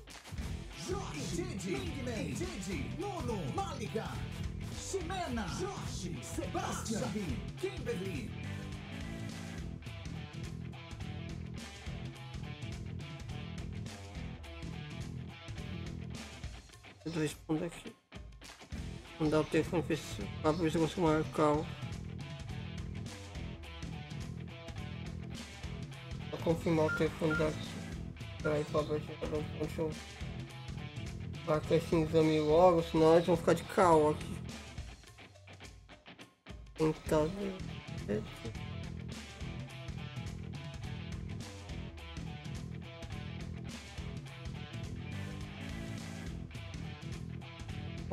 Josh, Infinity, Mingmei, Infinity, Nuno, Malika, Shimena, Josh, Sebastian, Kimberly, Eu tô respondendo aqui. Mandar o telefone pra esse- pra ver se eu consigo marcar. Vou confirmar o telefone daqui. Peraí, pra ver se eu Deixa eu marcar esse exame logo, senão eles vão ficar de cal aqui. Tentar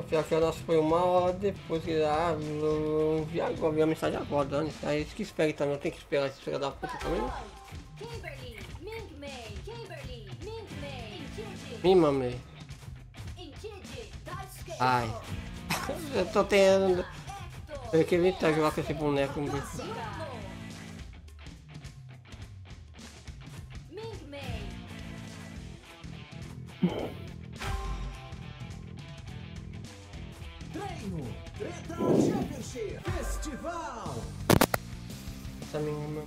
Pior que nossa foi uma hora depois que ah, eu vi agora, vi a mensagem agora. É isso que espera também, eu tenho que esperar esse filho da puta também. Mamei. Inchiji, Daisuke, Ai. Eu tô tendo. Eu queria evitar jogar com esse boneco. Nuno, Ming Mei, Treino, Treta Championship, Festival, Essa menina.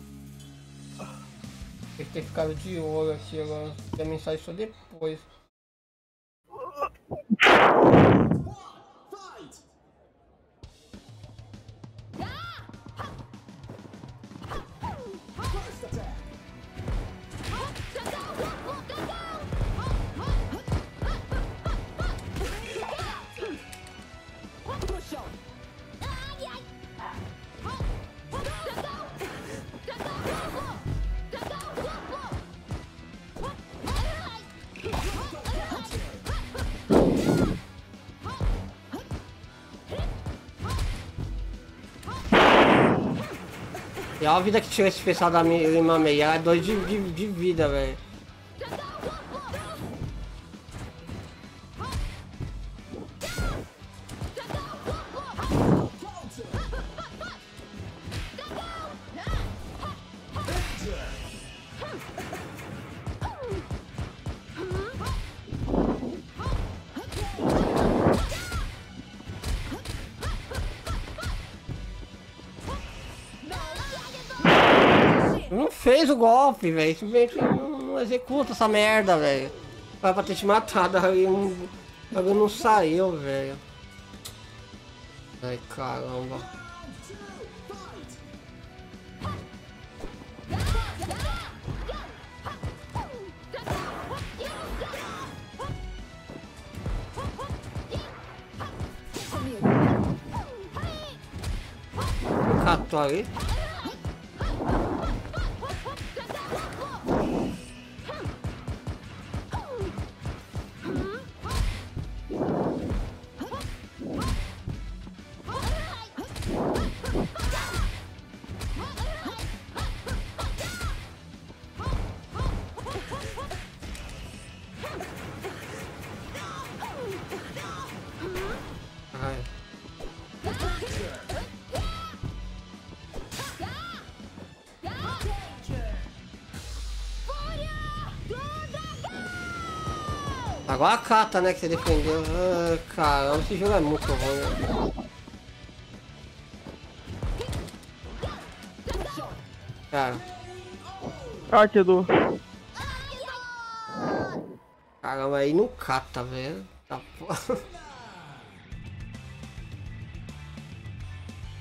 Tem que ter ficado de olho aqui agora. A mensagem só depois. E olha a vida que tirou esse pessoal da Mi- Lima Meia. Ela é dois de, de, de vida, velho. golpe, velho. Simplesmente não, não executa essa merda, velho. Vai pra ter te matado, aí um não saiu, velho. Ai, caramba. Catou ali. Agora a Kata, né, que você defendeu. Ah, caramba, esse jogo é muito ruim. Cara, Ah, que dor. caramba, aí não cata, velho. Tá porra.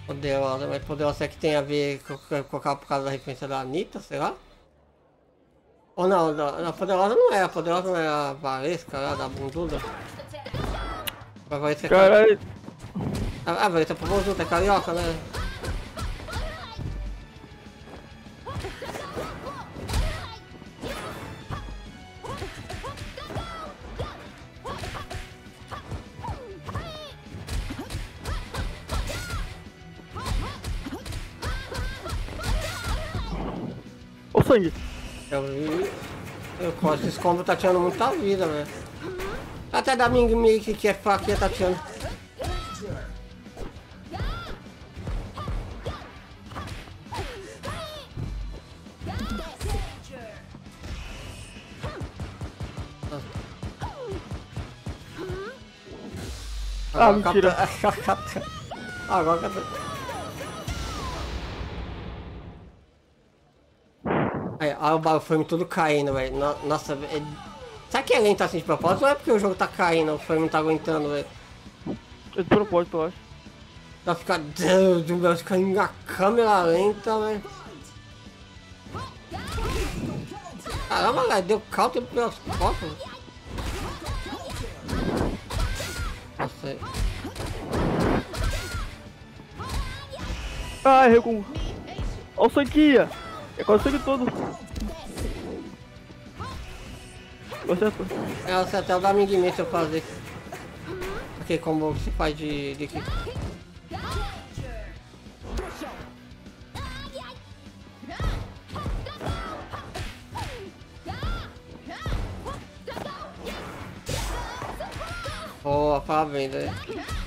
Poderosa, mas poderosa é que tem a ver com, com, com por causa da referência da Anitta, sei lá? Ou não, da- a poderosa não é, a poderosa não é a Valesca lá da bunduda. A Valesca é Caralho. a, a Valesca é bunduda, é carioca, né? Ô sangue. Eu vi. Eu com esses combos tá tirando muita vida, velho. Até da Ming Ming que é fraquinha tá tirando. Ah, mentira. Agora capta- olha o bagulho frame tudo caindo, velho. No- Nossa, velho. Será que alguém tá assim de propósito ou é porque o jogo tá caindo, o frame não tá aguentando, velho? É de propósito, eu acho. Vai ficar. Deus do meu, ficar na câmera lenta, velho. Caramba, velho, deu counter pelas costas. Nossa, Ah, errei com... Ó o sanguinha. É quase o sangue todo. Acertou. é você até o da Ming Ming se eu fazer. Porque como se faz de. de que. Boa, parabéns, velho.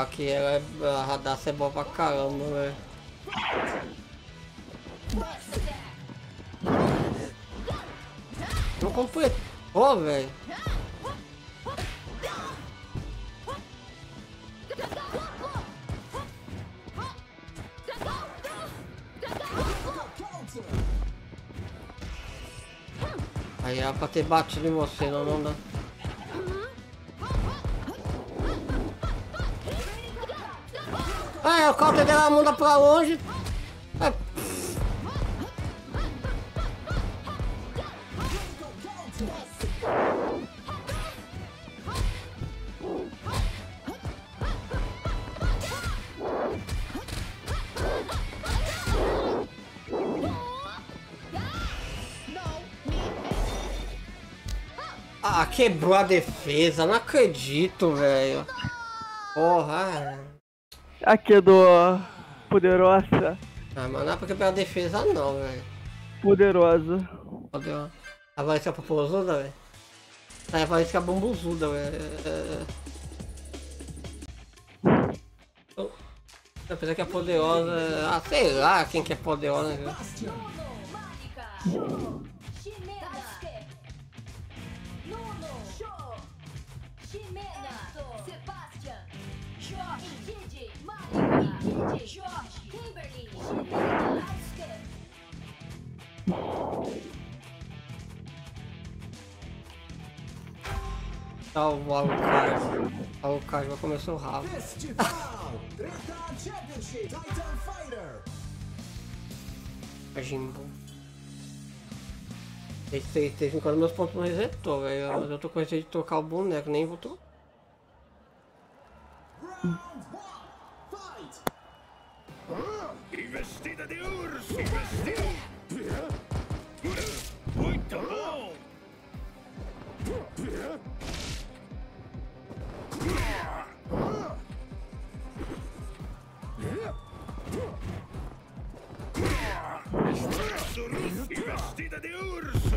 Pior que ela é, a Radassa é boa pra caramba, velho. Não completou, velho. Aí era pra ter batido em você, não, não dá. Ah, é, o counter dela manda pra longe. É, Ah, quebrou a defesa, não acredito, velho. Porra. Aqui é do... Poderosa. Ah, mas não é pra quebrar a defesa não, velho. Poderosa. Cadê a Valência Popozuda, velho? É a Valência Bambuzuda, velho. É... Pensei que é poderosa. Ah, sei lá quem que é poderosa. né? Salvar o. O rápido. Festival! Treta Championship Titan Fighter! A Jimbo. Esse teve enquanto meus pontos não resetou, velho. Eu, eu tô com receio de trocar o boneco, nem vou trocar. Round 1! Fight! Investida de urso! Investida! Muito bom! Espresso russo! Investida de urso!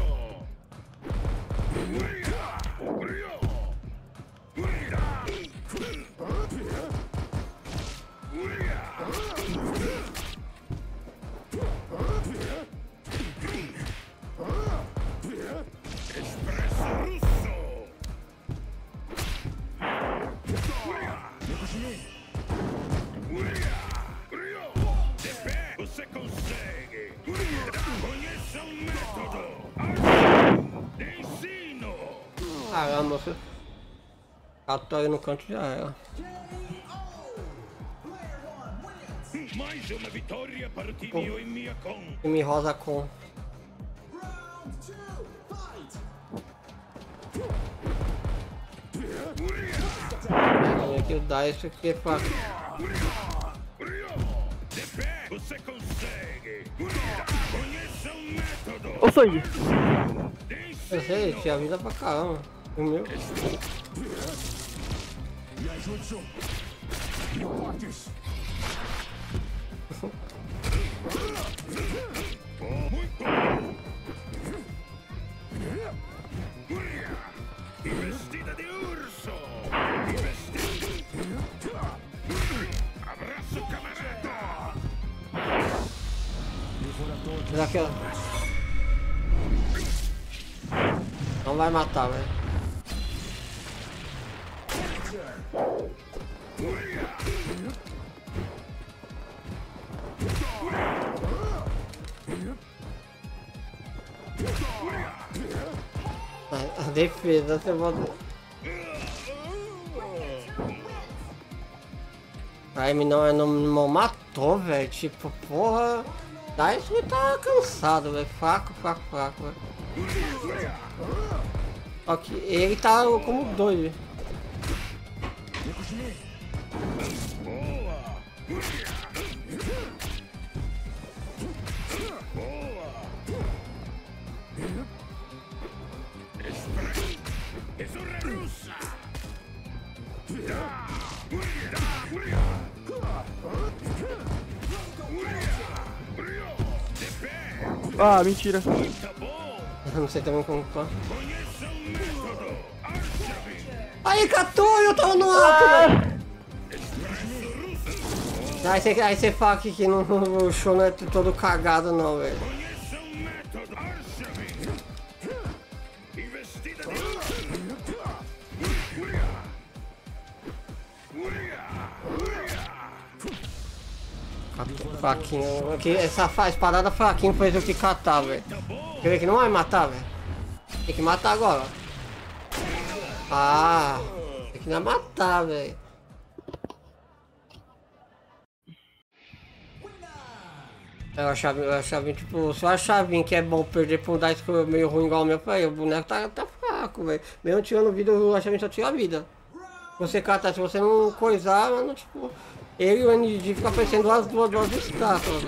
Aí no canto já era. Mais uma vitória para o time Oimiakon! Time rosa com. Round 2! Fight! Olha aqui o Dice aqui é! Você consegue! Conheça o método! Ô sangue! Eu sei, tinha vida pra caramba. O meu. Investida de urso! Investida! Abraço, camarada! Aqui, ó. Não vai matar, velho. Defesa, você bota. Aí me não, não, não matou, velho. Tipo, porra. Isso tá cansado, velho. Fraco, fraco, fraco, velho. Que ele tá como doido. Ah, mentira. Tá não sei também como tá. Conheça o método! Archave! Aí, catou, eu tava no alto, velho. Aí você, aí você fala que, que não, o show não é todo cagado não, velho. Fraquinho. Que essa fa- espadada fraquinho fez eu que catar, velho. Quer ver que não vai matar, velho? Tem que matar agora. Ah, tem que não matar, velho. Eu achava, eu achava, tipo, se eu achava que é bom perder pra um dice meio ruim igual o meu, eu falei, o boneco tá, tá fraco, velho. Mesmo tirando vida, achava que só tira vida. Você cata, se você não coisar, mano, tipo, ele e o ND fica aparecendo as duas, duas estátuas,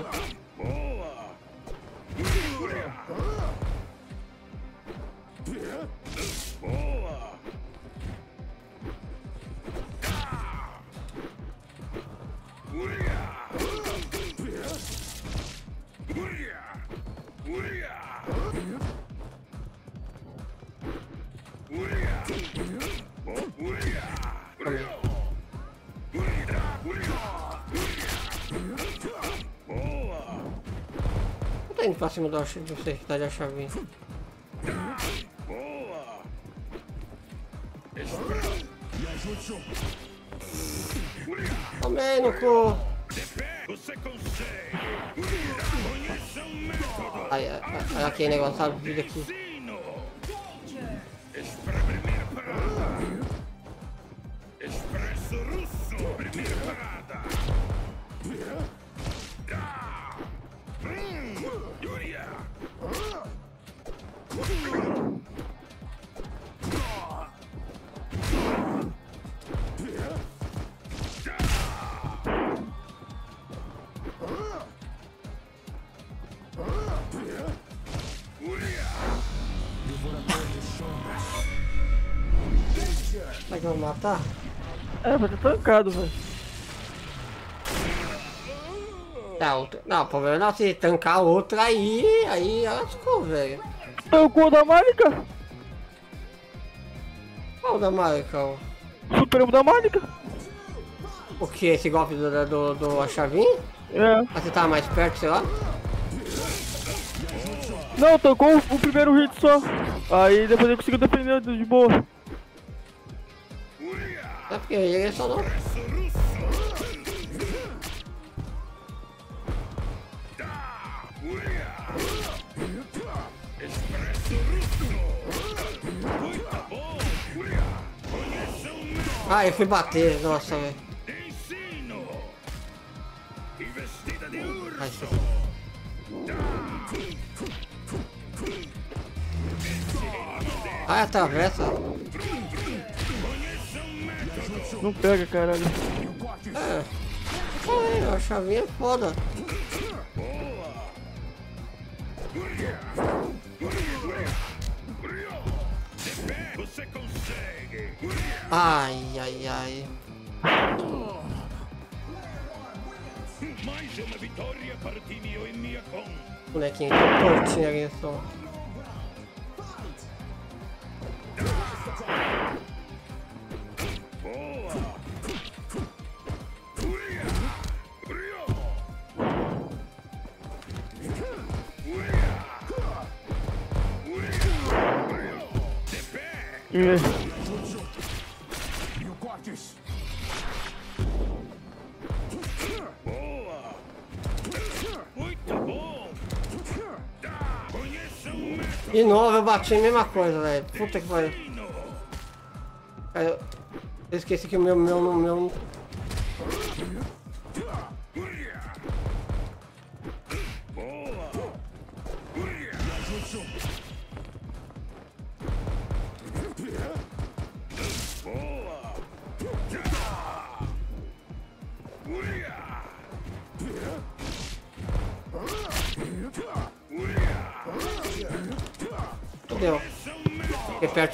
indo pra cima acho de você que tá de chavinha. Boa! Também no cu! Aí, aí, aí aquele negócio, sabe? Vida aqui. Expresso russo, primeiro para... Vai matar? É, vai ter tancado, velho. Tá, outra... Não, o problema não é se tancar outra aí, aí lascou, velho. Tancou da Mágica? Qual da? O Supremo da Mágica? o que? Esse golpe do, do, do chavinha? É. Mas você tava mais perto, sei lá? Não, tancou o primeiro hit só. Aí depois eu consigo defender de boa. É porque ele só não. Ah, eu fui bater, nossa, velho. Ah, atravessa. Não pega, caralho. Ai, a chavinha é foda. Você consegue! Ai, ai, ai. Mais uma vitória para o time Oimiakon! Bonequinho que tortinho ali só. E! De novo eu bati a mesma coisa, velho. Puta que pariu. Eu esqueci que o meu, meu, meu.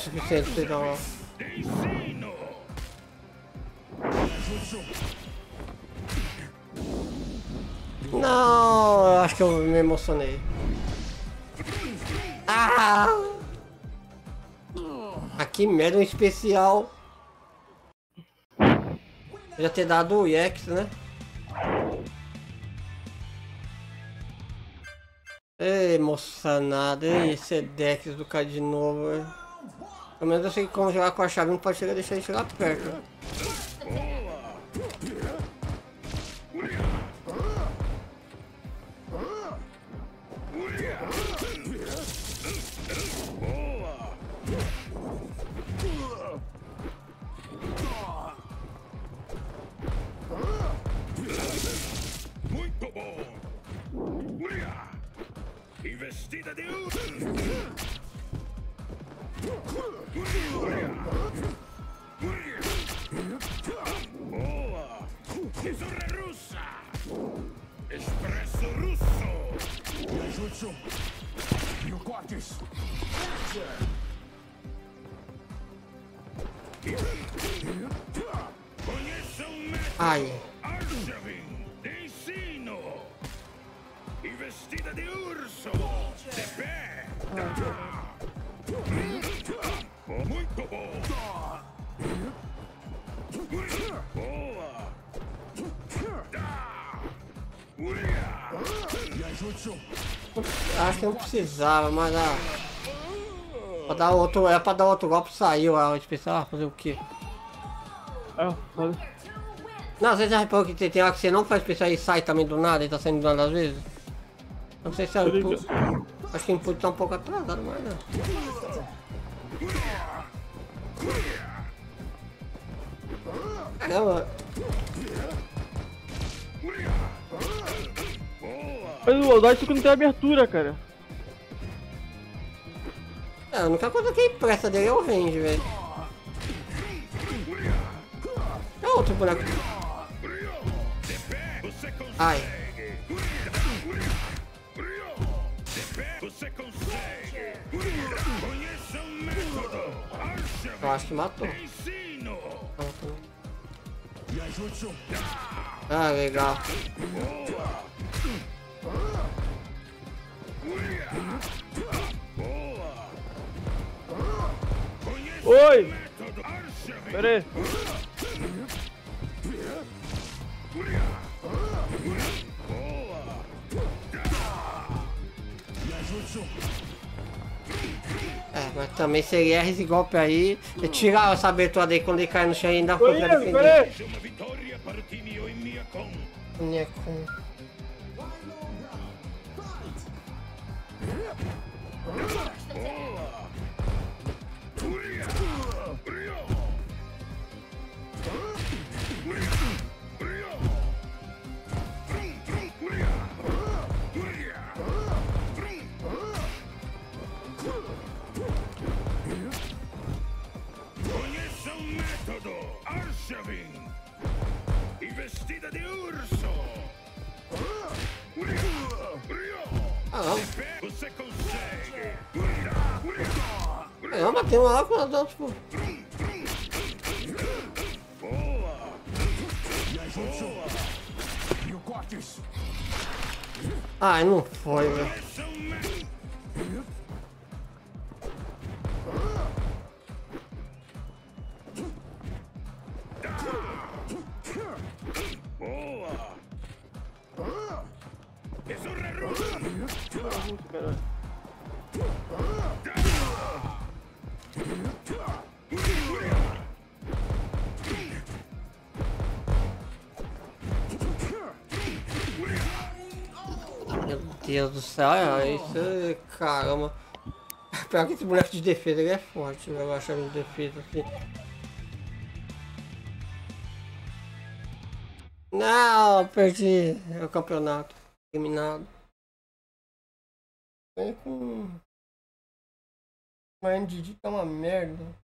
Suficiente pra você dar uma. Não, eu acho que eu me emocionei. Ah! Aqui merda um especial. Já ter dado o Yex, né? Ei, emocionado. Ei, Sedex do cara de novo. velho. Pelo menos eu sei como jogar com a chave não pode chegar deixar ele chegar perto. Precisava, mas ah. Pra dar outro, é pra dar outro golpe saiu a especial, ah, fazer o quê? Ah, foda. Não, você já reparou que tem, tem hora que você não faz especial e sai também do nada e tá saindo do nada às vezes? Não sei se é o input. Acho que o input tá um pouco atrasado, mas não. Caramba, Mas o Audacious não tem abertura, cara. É, a única coisa que presta dele é o range, velho. É outro consegue! Ai. Eu acho que matou. Ensino! Ah, legal. Oi! Pera aí. É, mas também se ele erra esse golpe aí, e tirar essa abertura aí quando ele cai no chão e ainda Oi, consegue pera defender. aí. eu matei uma lá com as outras, pô. Boa! Ai, não foi, velho. Boa! Isso é Deus do céu, é, isso é... Caramba. Pior que esse boneco de defesa, ele é forte, eu acho ele de defesa, assim. Não, perdi o campeonato. Eliminado. Vem com... Mas Didi tá uma merda.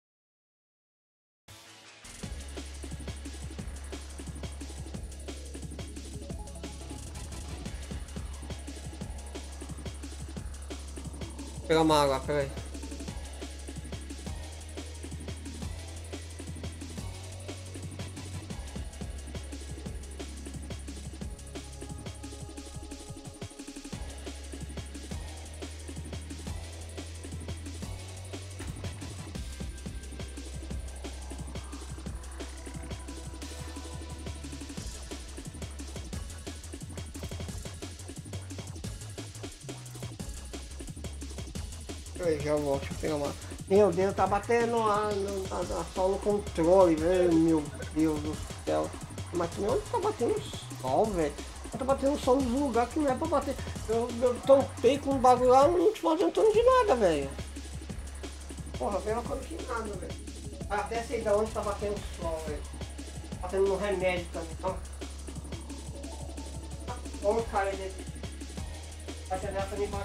Pegar uma água, peraí. Eu já volto, deixa eu pegar uma. Meu Deus, tá batendo na, na- só no controle, velho. Meu Deus do céu. Mas também onde tá batendo sol, velho? Tá batendo sol nos lugares que não é pra bater. Eu, eu tampei com um bagulho lá, não te tanto de nada, velho. Porra, uma coisa que nada, velho. Até sei de onde tá batendo sol, velho. Batendo no remédio também, então. Olha o cara dele. A janela também bate.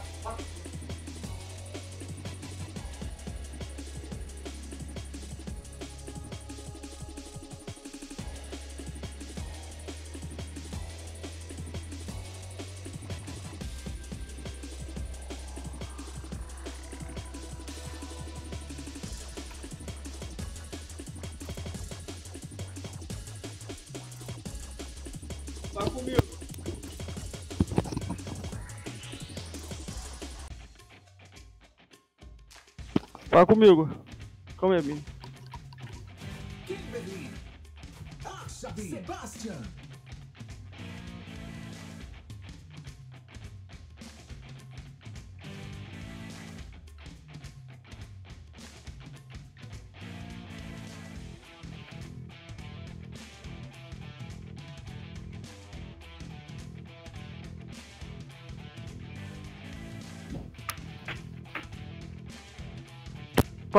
Vai comigo. Calma aí, Bini.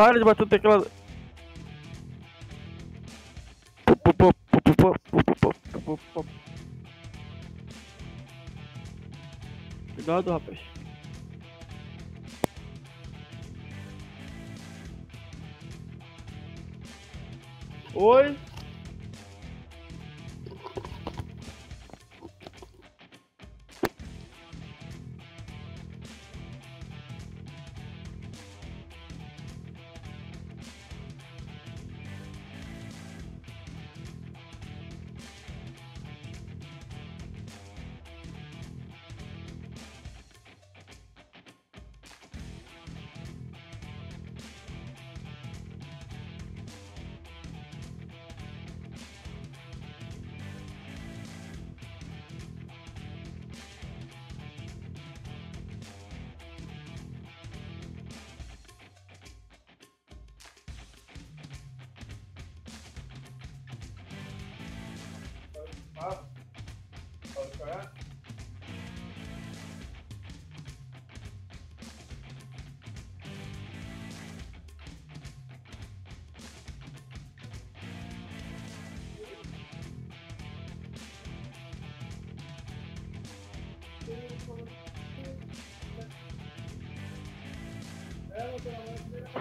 Para de bater no teclado. Cuidado, rapaz. Alabama.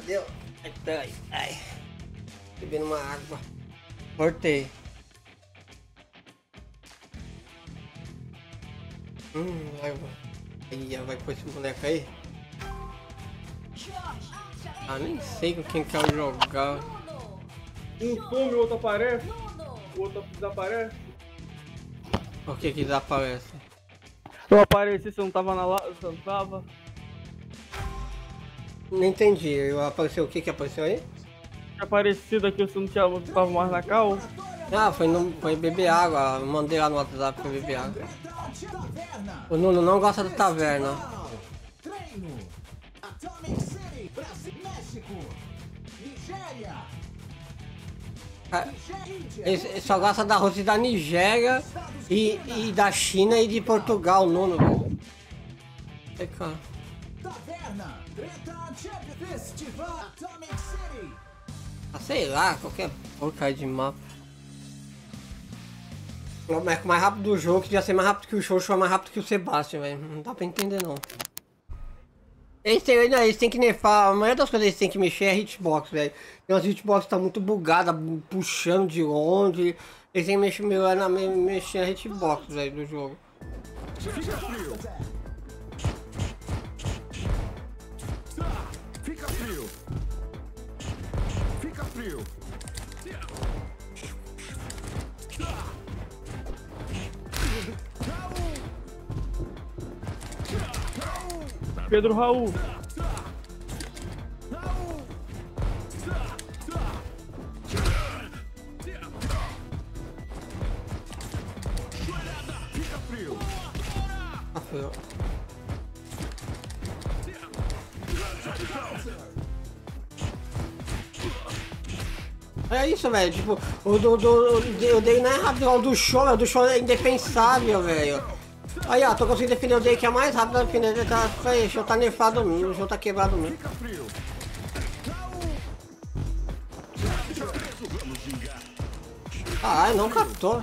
Cadê? Ai, peraí. Ai. Bebendo uma água. Voltei. Hum, vai, vai. Aí, vai pôr esse boneco aí? Ah, nem sei com quem quer jogar. Um some, o outro aparece, o outro desaparece. Por que que desaparece? Eu apareci, você não tava na lá, você não tava. Não entendi. Eu- Apareceu o que que apareceu aí? Aparecido aqui, você não tinha, tava mais na cal. Ah, foi, no, foi beber água. Mandei lá no WhatsApp pra beber água. O Nuno não gosta da taverna. Treino. Atomic City. Brasil. México. Nigéria. Índia. Ele, só gosta da Rússia e da Nigéria e, e da China e de Portugal, Nuno. Lá, qualquer porcaria de mapa. O boneco mais rápido do jogo, que devia ser mais rápido que o show, o show é mais rápido que o Sebastian, velho. Não dá pra entender não. Eles têm, eles têm que nerfar, a maioria das coisas eles têm que mexer é hitbox, velho. Tem umas hitbox que tá muito bugada, bu- puxando de longe. Eles têm que mexer, melhor na, me- mexer a hitbox, velho, do jogo. Frio. Pedro Raul. Isso, velho. Tipo, o do, do, o dele não é rápido, o do show, o do show é indefensável, velho. Aí, ó, tô conseguindo defender o dele que é mais rápido a defender. Ele tá, aí, o show tá nerfado mesmo, o show tá quebrado mesmo. Caralho, não captou.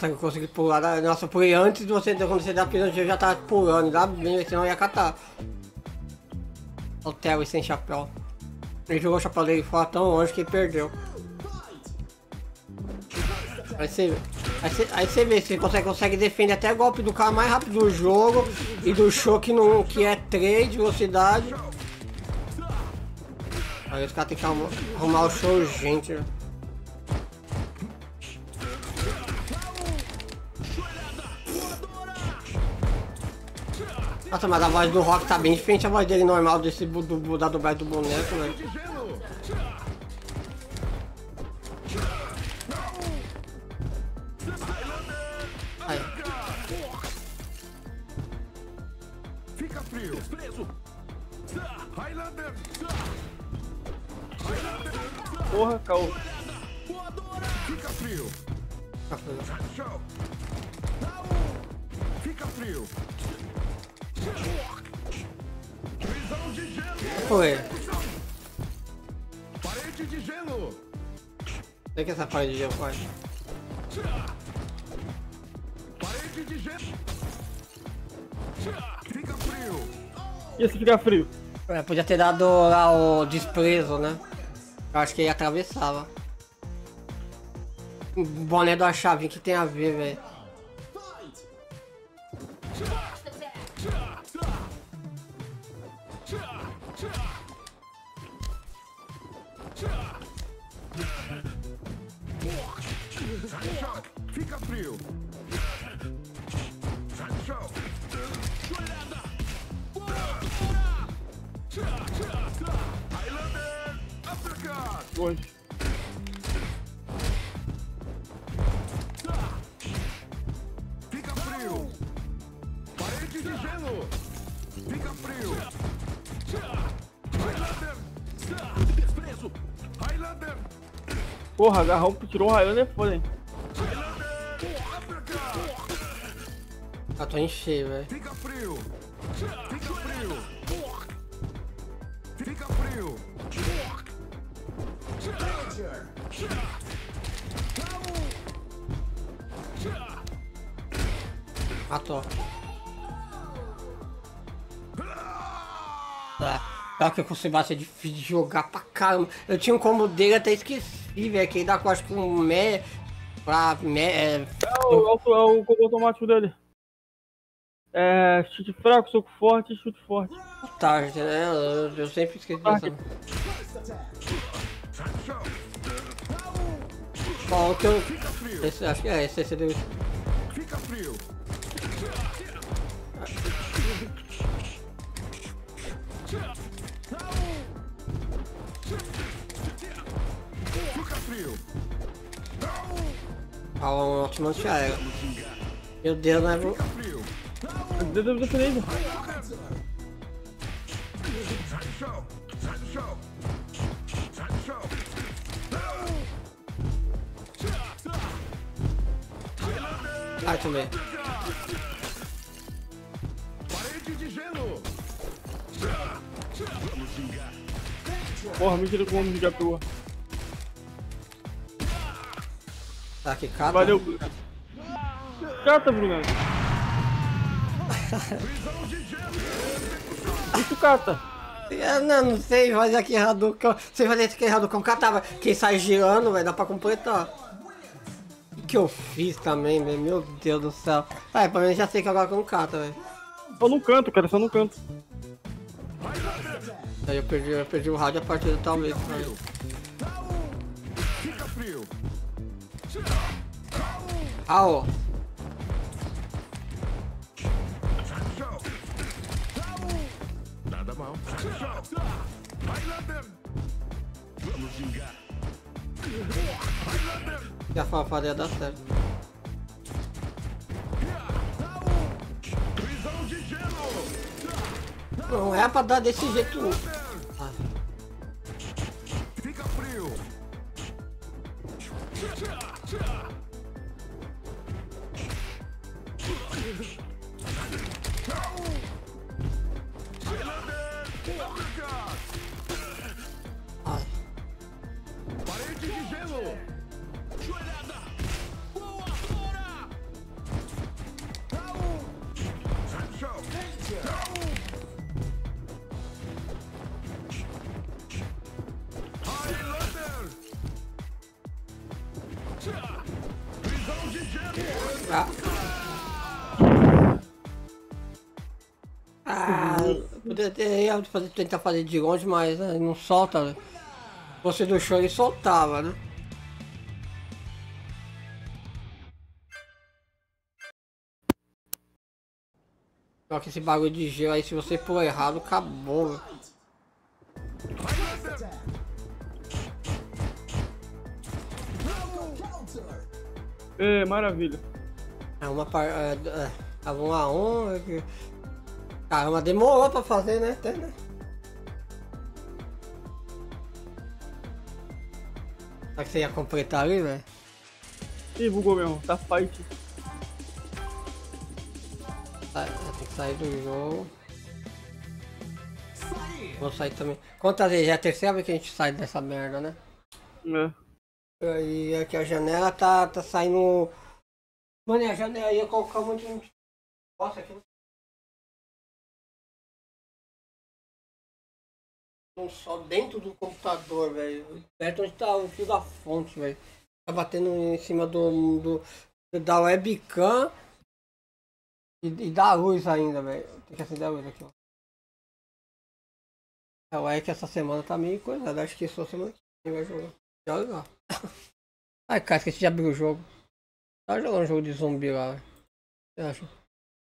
Nossa, eu consegui pular. Nossa, eu pulei antes de você, quando você dá pisando, eu já tava pulando. Ainda bem, senão eu ia catar. O Terry sem chapéu. Ele jogou o chapéu dele fora tão longe que perdeu. Aí você, aí você, aí você vê, você consegue, consegue defender até golpe do cara mais rápido do jogo e do show que, não, que é 3 de velocidade. Aí os caras tem que arrumar, arrumar o show urgente. Nossa, mas a voz do Rock tá bem diferente a voz dele normal desse bu- do, da dublagem do boneco, gelo. Aí. Fica frio. Preso. Highlander. Porra, caô. Fica frio. Tá frio. Fica frio. Prisão de gelo. Foi. Parede de gelo. Sei que essa parede de gelo faz. Parede de gelo. Fica frio. E esse fica frio? É, podia ter dado lá o desprezo, né? Eu acho que ele atravessava. O boné da chave, que tem a ver, velho? Dois. Fica frio. Parede de gelo. Fica frio. Highlander. Desprezo. Highlander. Porra, agarrou, tirou o Highlander é foda? Eu tô em cheio, velho. Fica frio. Fica frio. Fica frio. Matou. É, pior que o Sebastião é difícil de jogar pra caramba. Eu tinha um combo dele até esqueci, velho. Que ele dá com acho que um me pra me é, É o, é o, é o combo automático dele. É. Chute fraco, soco forte chute forte. né? Eu, eu sempre esqueci dessa. O que eu. Esse, acho que é esse, esse deu. Fica frio. Fica frio. Ah, um ótimo antiaéreo. Meu Deus, não é. Fica frio. Deu. Show. Show. Ai, também. Parede de gelo. Porra, mentira com o homem de gatua. Tá aqui, cara. Valeu, Bruno. Cata, Bruno. Cata. Eu não, não sei fazer aqui Hadouken. Sei fazer aqui Hadouken. Catava. Quem sai girando, vai dar pra completar. O que eu fiz também, velho? Meu Deus do céu. Ah, pelo menos já sei que agora com cata, velho. Só no canto, cara, só no canto. Aí eu perdi, eu perdi o rádio a partir do talvez. velho. Fica frio. Nada mal. Vamos. Highlander. E a fanfara ia dar certo. Não é pra dar desse jeito. Fica frio. Parede de gelo. Joelhada. Voadora. Show. Highlander. Prisão de gelo. Ah. Ah, ia fazer, tentar fazer de longe, mas né, não solta. Né? Você do show ele soltava, né? Só que esse bagulho de gelo aí, se você pôr errado, acabou. Counter. É, maravilha. É uma par... É, é, tava um a um. é que- Caramba, demorou pra fazer, né? Até, né? Será que você ia completar ali, velho? Ih, bugou mesmo. Tá fight. Sai- Tem que sair do jogo. Vou sair também. Quantas vezes? É a terceira vez que a gente sai dessa merda, né? É. E aqui a janela tá, tá saindo. Mano, a janela ia colocar um monte de. Nossa, aqui. Um sol dentro do computador, velho. Perto onde tá o fio da fonte, velho. Tá batendo em cima do. do da webcam e, e da luz ainda, velho. Tem que acender a luz aqui, ó. É, o é que essa semana tá meio coisada. Acho que só semana que vem vai jogar. Joga lá. Ai, cara, esqueci de abrir o jogo. Tava jogando um jogo de zumbi lá. velho. Você acha?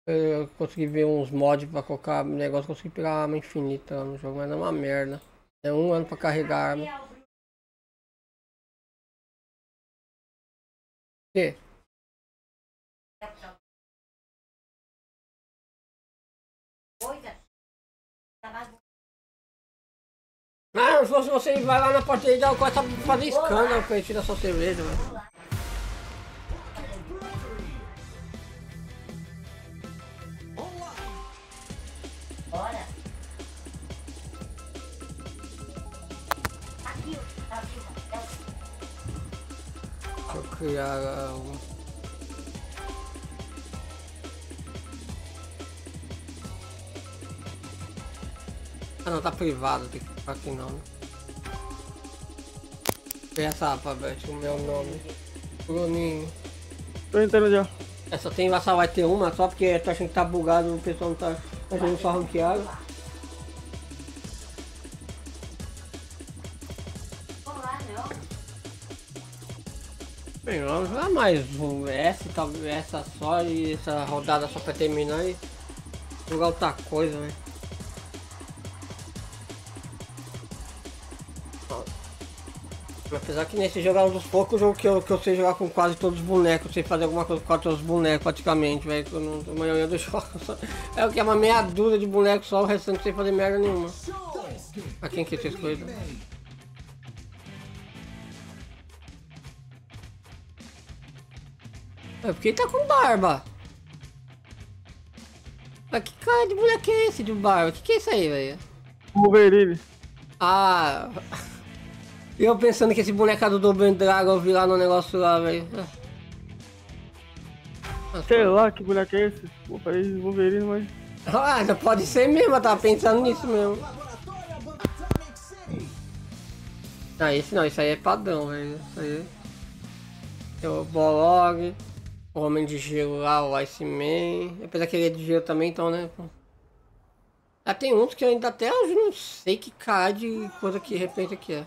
Eu consegui ver uns mods pra colocar negócio, consegui pegar a arma infinita no jogo, mas é uma merda. É um ano pra carregar a arma. Quê? Ah, se fosse você vai lá na portaria e dá o corte pra fazer escândalo pra tirar sua cerveja, velho. Criar um. Ah não, tá privado, tem que ficar aqui não, né? Essa alfabete, o meu nome. Bruninho. Tô entrando já. É, só tem só vai ter uma só porque tô achando que tá bugado, o pessoal não tá tá jogando só ranqueado. Bem, vamos jogar mais talvez essa só e essa rodada só pra terminar e jogar outra coisa, né? Apesar que nesse jogo é um dos poucos jogos que eu, que eu sei jogar com quase todos os bonecos, sei fazer alguma coisa com quase todos os bonecos praticamente, velho. A maioria dos jogos só- é o que é uma meia dúzia de bonecos só, o restante sem fazer merda nenhuma. A quem que vocês coisas? É porque ele tá com barba. Mas que cara de moleque é esse de barba? Que que é isso aí, velho? Wolverine. Ah. Eu pensando que esse bonecado do Double Dragon eu vi lá no negócio lá, velho. Ah, Sei lá que boneco é esse. Pô, parece Wolverine, mas. Ah, já pode ser mesmo, eu tava pensando nisso mesmo. Ah, esse não, isso aí é padrão, velho. Isso aí. Tem o Bolog, o Homem de Gelo lá, o Iceman. Apesar que ele é de gelo também, então, né? Ah, tem uns que eu ainda até hoje não sei que cara de coisa que de repente aqui é.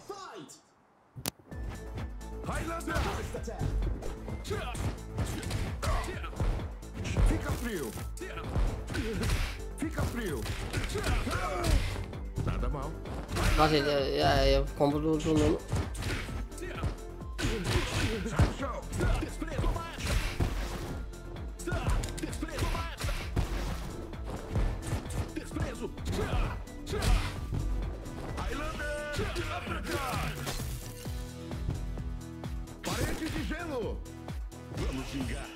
Fica frio! Fica frio! Nada mal. Nossa, ele é, é, é o combo do, do Nuno. Desprezo! Highlander! Uppercut! Parede de gelo! Vamos xingar!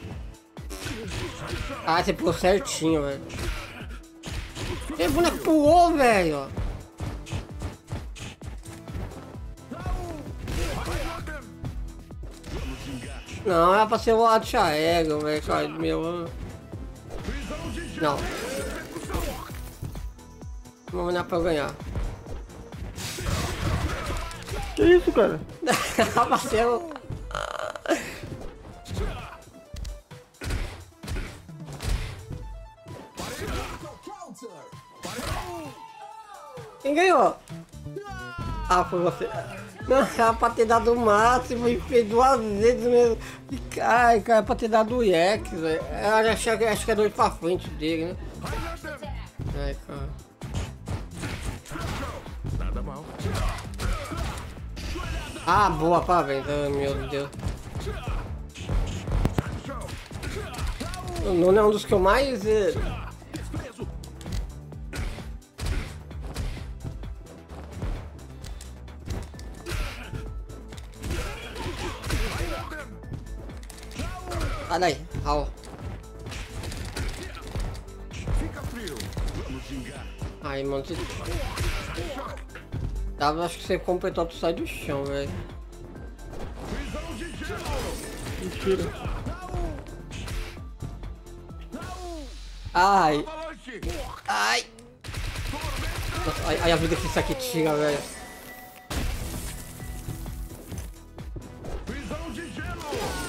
Ah, você pulou certinho, velho. E o boneco pulou, velho. Highlander! Vamos xingar! Não, era pra ser o Acha Ego, velho. Cara, meu. De! Não! Não é pra eu ganhar. Que isso, cara? Era pra ser o. Counter. Quem ganhou? Ah, foi você. Não, era pra ter dado o máximo e fez duas vezes mesmo. E, Ai, cara, era pra ter dado o X, velho. Eu Acho, que- acho que é dois pra frente dele, né? Ai, cara. Nada mal. Ah, boa, parabéns. Ah, meu Deus. O nono é um dos que eu mais. eh, Sai daí, Raul. Fica frio. Vamos gingar. Aí, mano. Dava, acho que você completou, tu sai do chão, velho. Mentira. Ai, ai. Ai, ai, a vida que isso aqui tira, velho.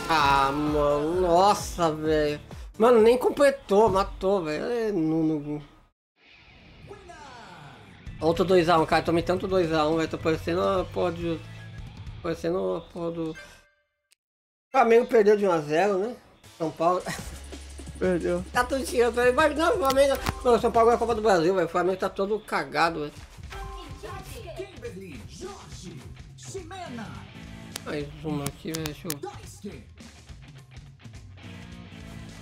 Ah, mano, nossa, velho. Mano, nem completou, matou, velho. É, Nuno. Outro 2x1, cara. Tomei tanto 2x1, velho. Tô parecendo a porra de. Parecendo a porra do. Flamengo perdeu de 1x0, né? São Paulo. Perdeu. tá tudo tirando, velho. Imagina o Flamengo. Não, São Paulo é a Copa do Brasil, velho. O Flamengo tá todo cagado, velho. Mais uma aqui, velho. Deixa eu.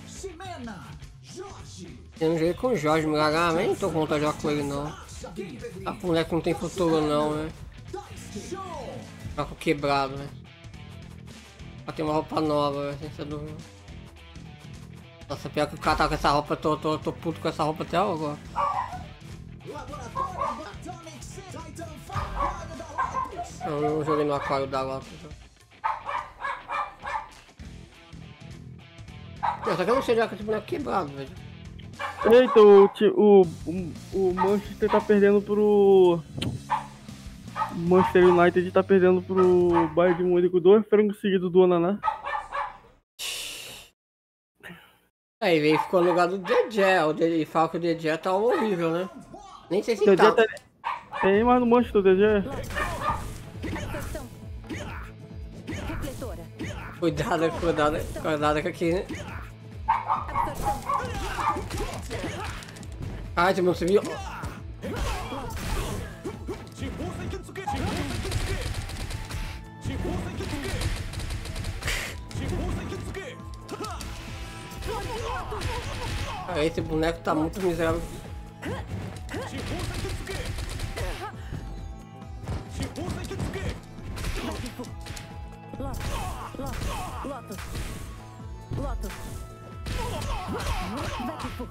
Ximena, Jorge, Eu não joguei com o Jorge Milagrar, nem tô com vontade de jogar com ele, não. A moleque não tem futuro, não. Show. Tá com quebrado, velho. Pra ter uma roupa nova, velho, sem do... Nossa, pior que o cara tá com essa roupa, tô, tô, tô puto com essa roupa até agora. Eu não joguei no aquário da Lotus. Não, só que eu não sei jogar com esse boneco quebrado, velho. Eita, o, o, o, Manchester tá perdendo pro. Manchester United tá perdendo pro Bayern de Munique dois frangos seguidos do Onaná. Aí ele ficou no lugar do Dedé, o Dedé fala que o Dedé tá horrível, né? Nem sei se Dedé tá. tá... Tem mais no Manchester, o Dedé. Cuidado, cuidado, cuidado com aqui, né? Absorção. Ai, mano, você viu? Ah, Esse boneco tá muito miserável. Lotus. Lotus. Vatifu.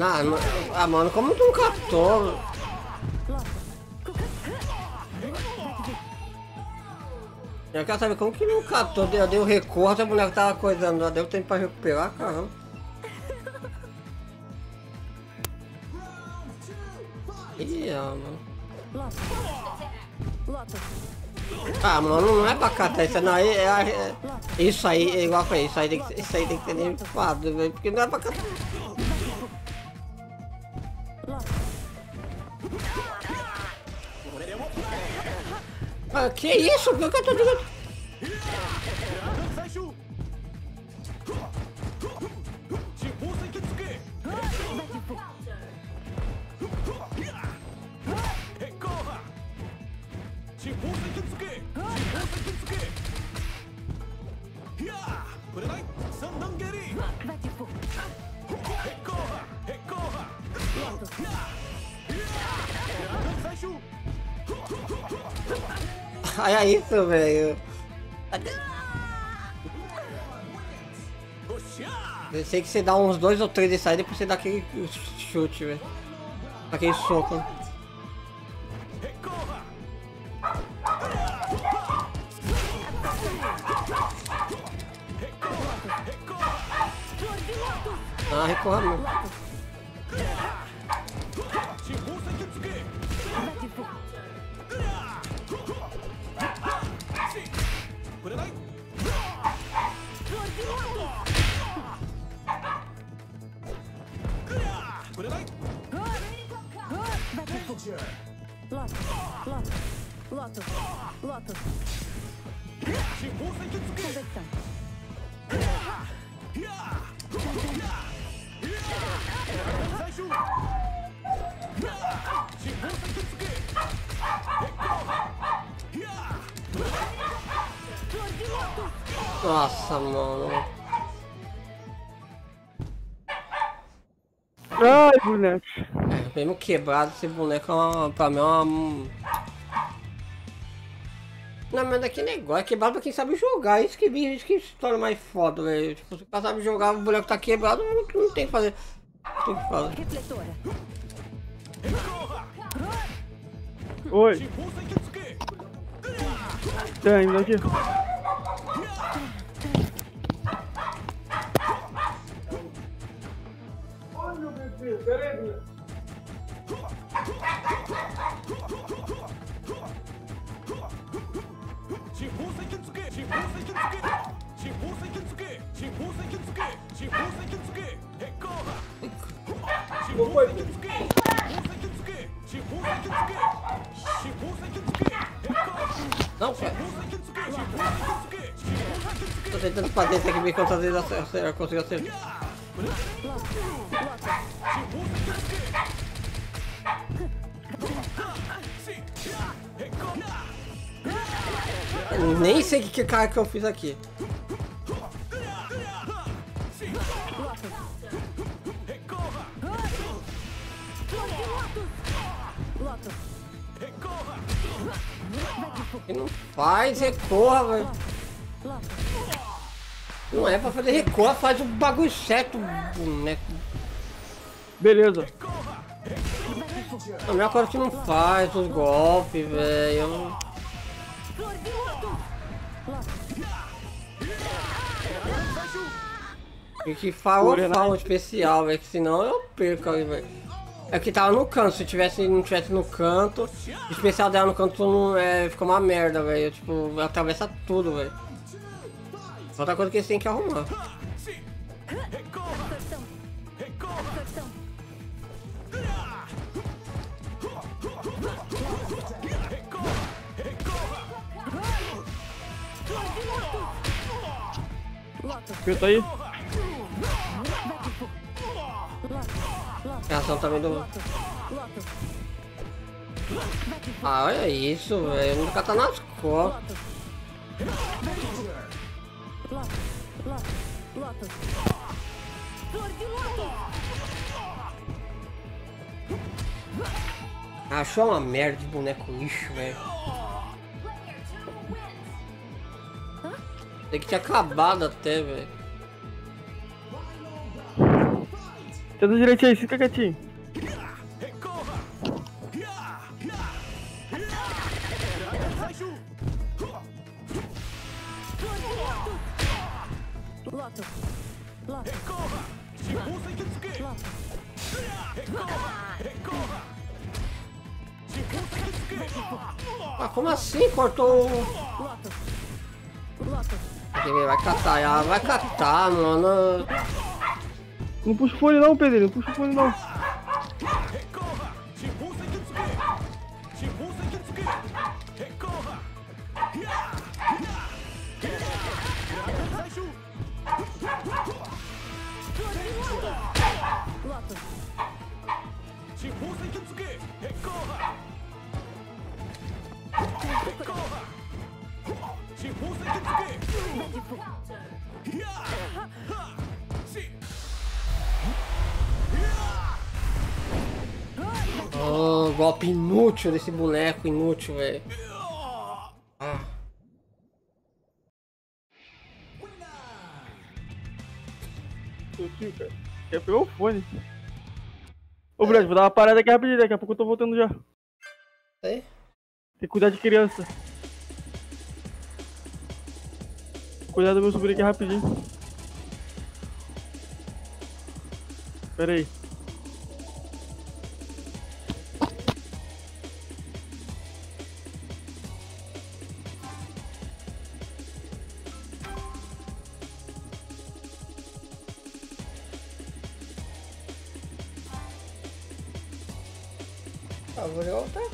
Ah, ah, mano, como tu captou? Eu quero saber como que não captou. Eu dei o recorte, o boneco tava coisando deu tempo pra recuperar, caramba. Ih, ah, mano. Ah, não é pra catar isso não. É, é, é- isso aí, é igual foi isso aí tem que, isso aí tem que ser limpado, velho. Porque não é pra catar. Ah, que isso? O que eu tô jogando? É isso, velho. Eu sei que você dá uns dois ou três desse aí, depois você dá aquele chute, velho. Aquele soco. Né? Ah, boneco. É, mesmo quebrado, esse boneco é uma, pra mim é uma. Não, mas daqui negócio, é quebrado pra quem sabe jogar, isso que, isso que história mais foda, velho. Tipo, se cara sabe jogar, o boneco tá quebrado, não, não tem que fazer. Não tem que fazer. Refletora. Oi. Tem, me dá aqui. Não, cara. Tô tentando fazer isso aqui, ver quantas vezes acer- eu consigo acertar. Nem sei que, que cara que eu fiz aqui. E não faz, recorra, velho. Não é pra fazer recorra, faz o bagulho certo, boneco. Beleza. A melhor coisa que não faz os golpes, velho. E que fala Cura, né? fala especial, velho, que senão eu perco ali, velho. É que tava no canto, se tivesse, não tivesse no canto, o especial dela no canto não, é, fica uma merda, velho. Tipo, atravessa tudo, velho. Outra coisa que eles têm que arrumar. Lotus. Aperta aí. Lotus. A reação também do. Ah, olha isso, velho. Cara tá nas costas. Lotus. Lotus. De lotus. Achou uma merda de boneco lixo, velho. Tem que ter acabado até, velho. Tenta direitinho aí, fica quietinho. Cortou. Vai catar, vai catar, mano. Não puxa o fone não, Pedro. Não puxa o fone não. Inútil desse boneco, inútil, velho. Ah. Tio, cara. O fone. Ô, Brad, vou dar uma parada aqui rapidinho. Daqui a pouco eu tô voltando já. Aí. Tem que cuidar de criança. Cuidar do meu sobrinho aqui rapidinho. Pera aí.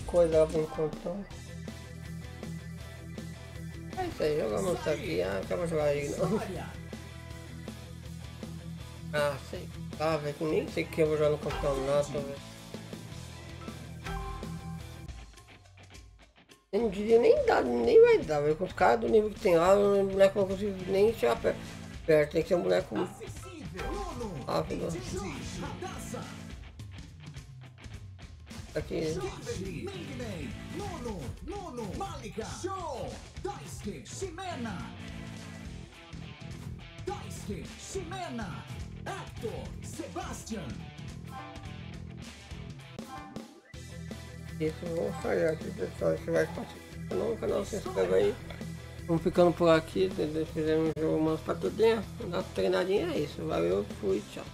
Coisa lá por enquanto. então. isso aí, joga a isso aqui, ah, acaba jogar aí não. Ah, sei. Ah, velho, nem sei que eu vou jogar no campeonato, velho. Eu não diria nem dá, nem vai dar, velho. Com os caras do nível que tem lá, o moleque não consigo nem chegar per- perto. Tem que ser um boneco rápido. Aqui. Kimberly, Mingman, Nuno, Nuno, Malika, Show, Daisuke, Ximena, Daisuke, Ximena, Hector, Sebastian, Isso, vamos falhar aqui, pessoal. Se vai participar no canal, se inscreve aí. Vamos ficando por aqui. Fizemos um jogo mais pra tudinho. Dar uma treinadinha é isso. Valeu, fui, tchau.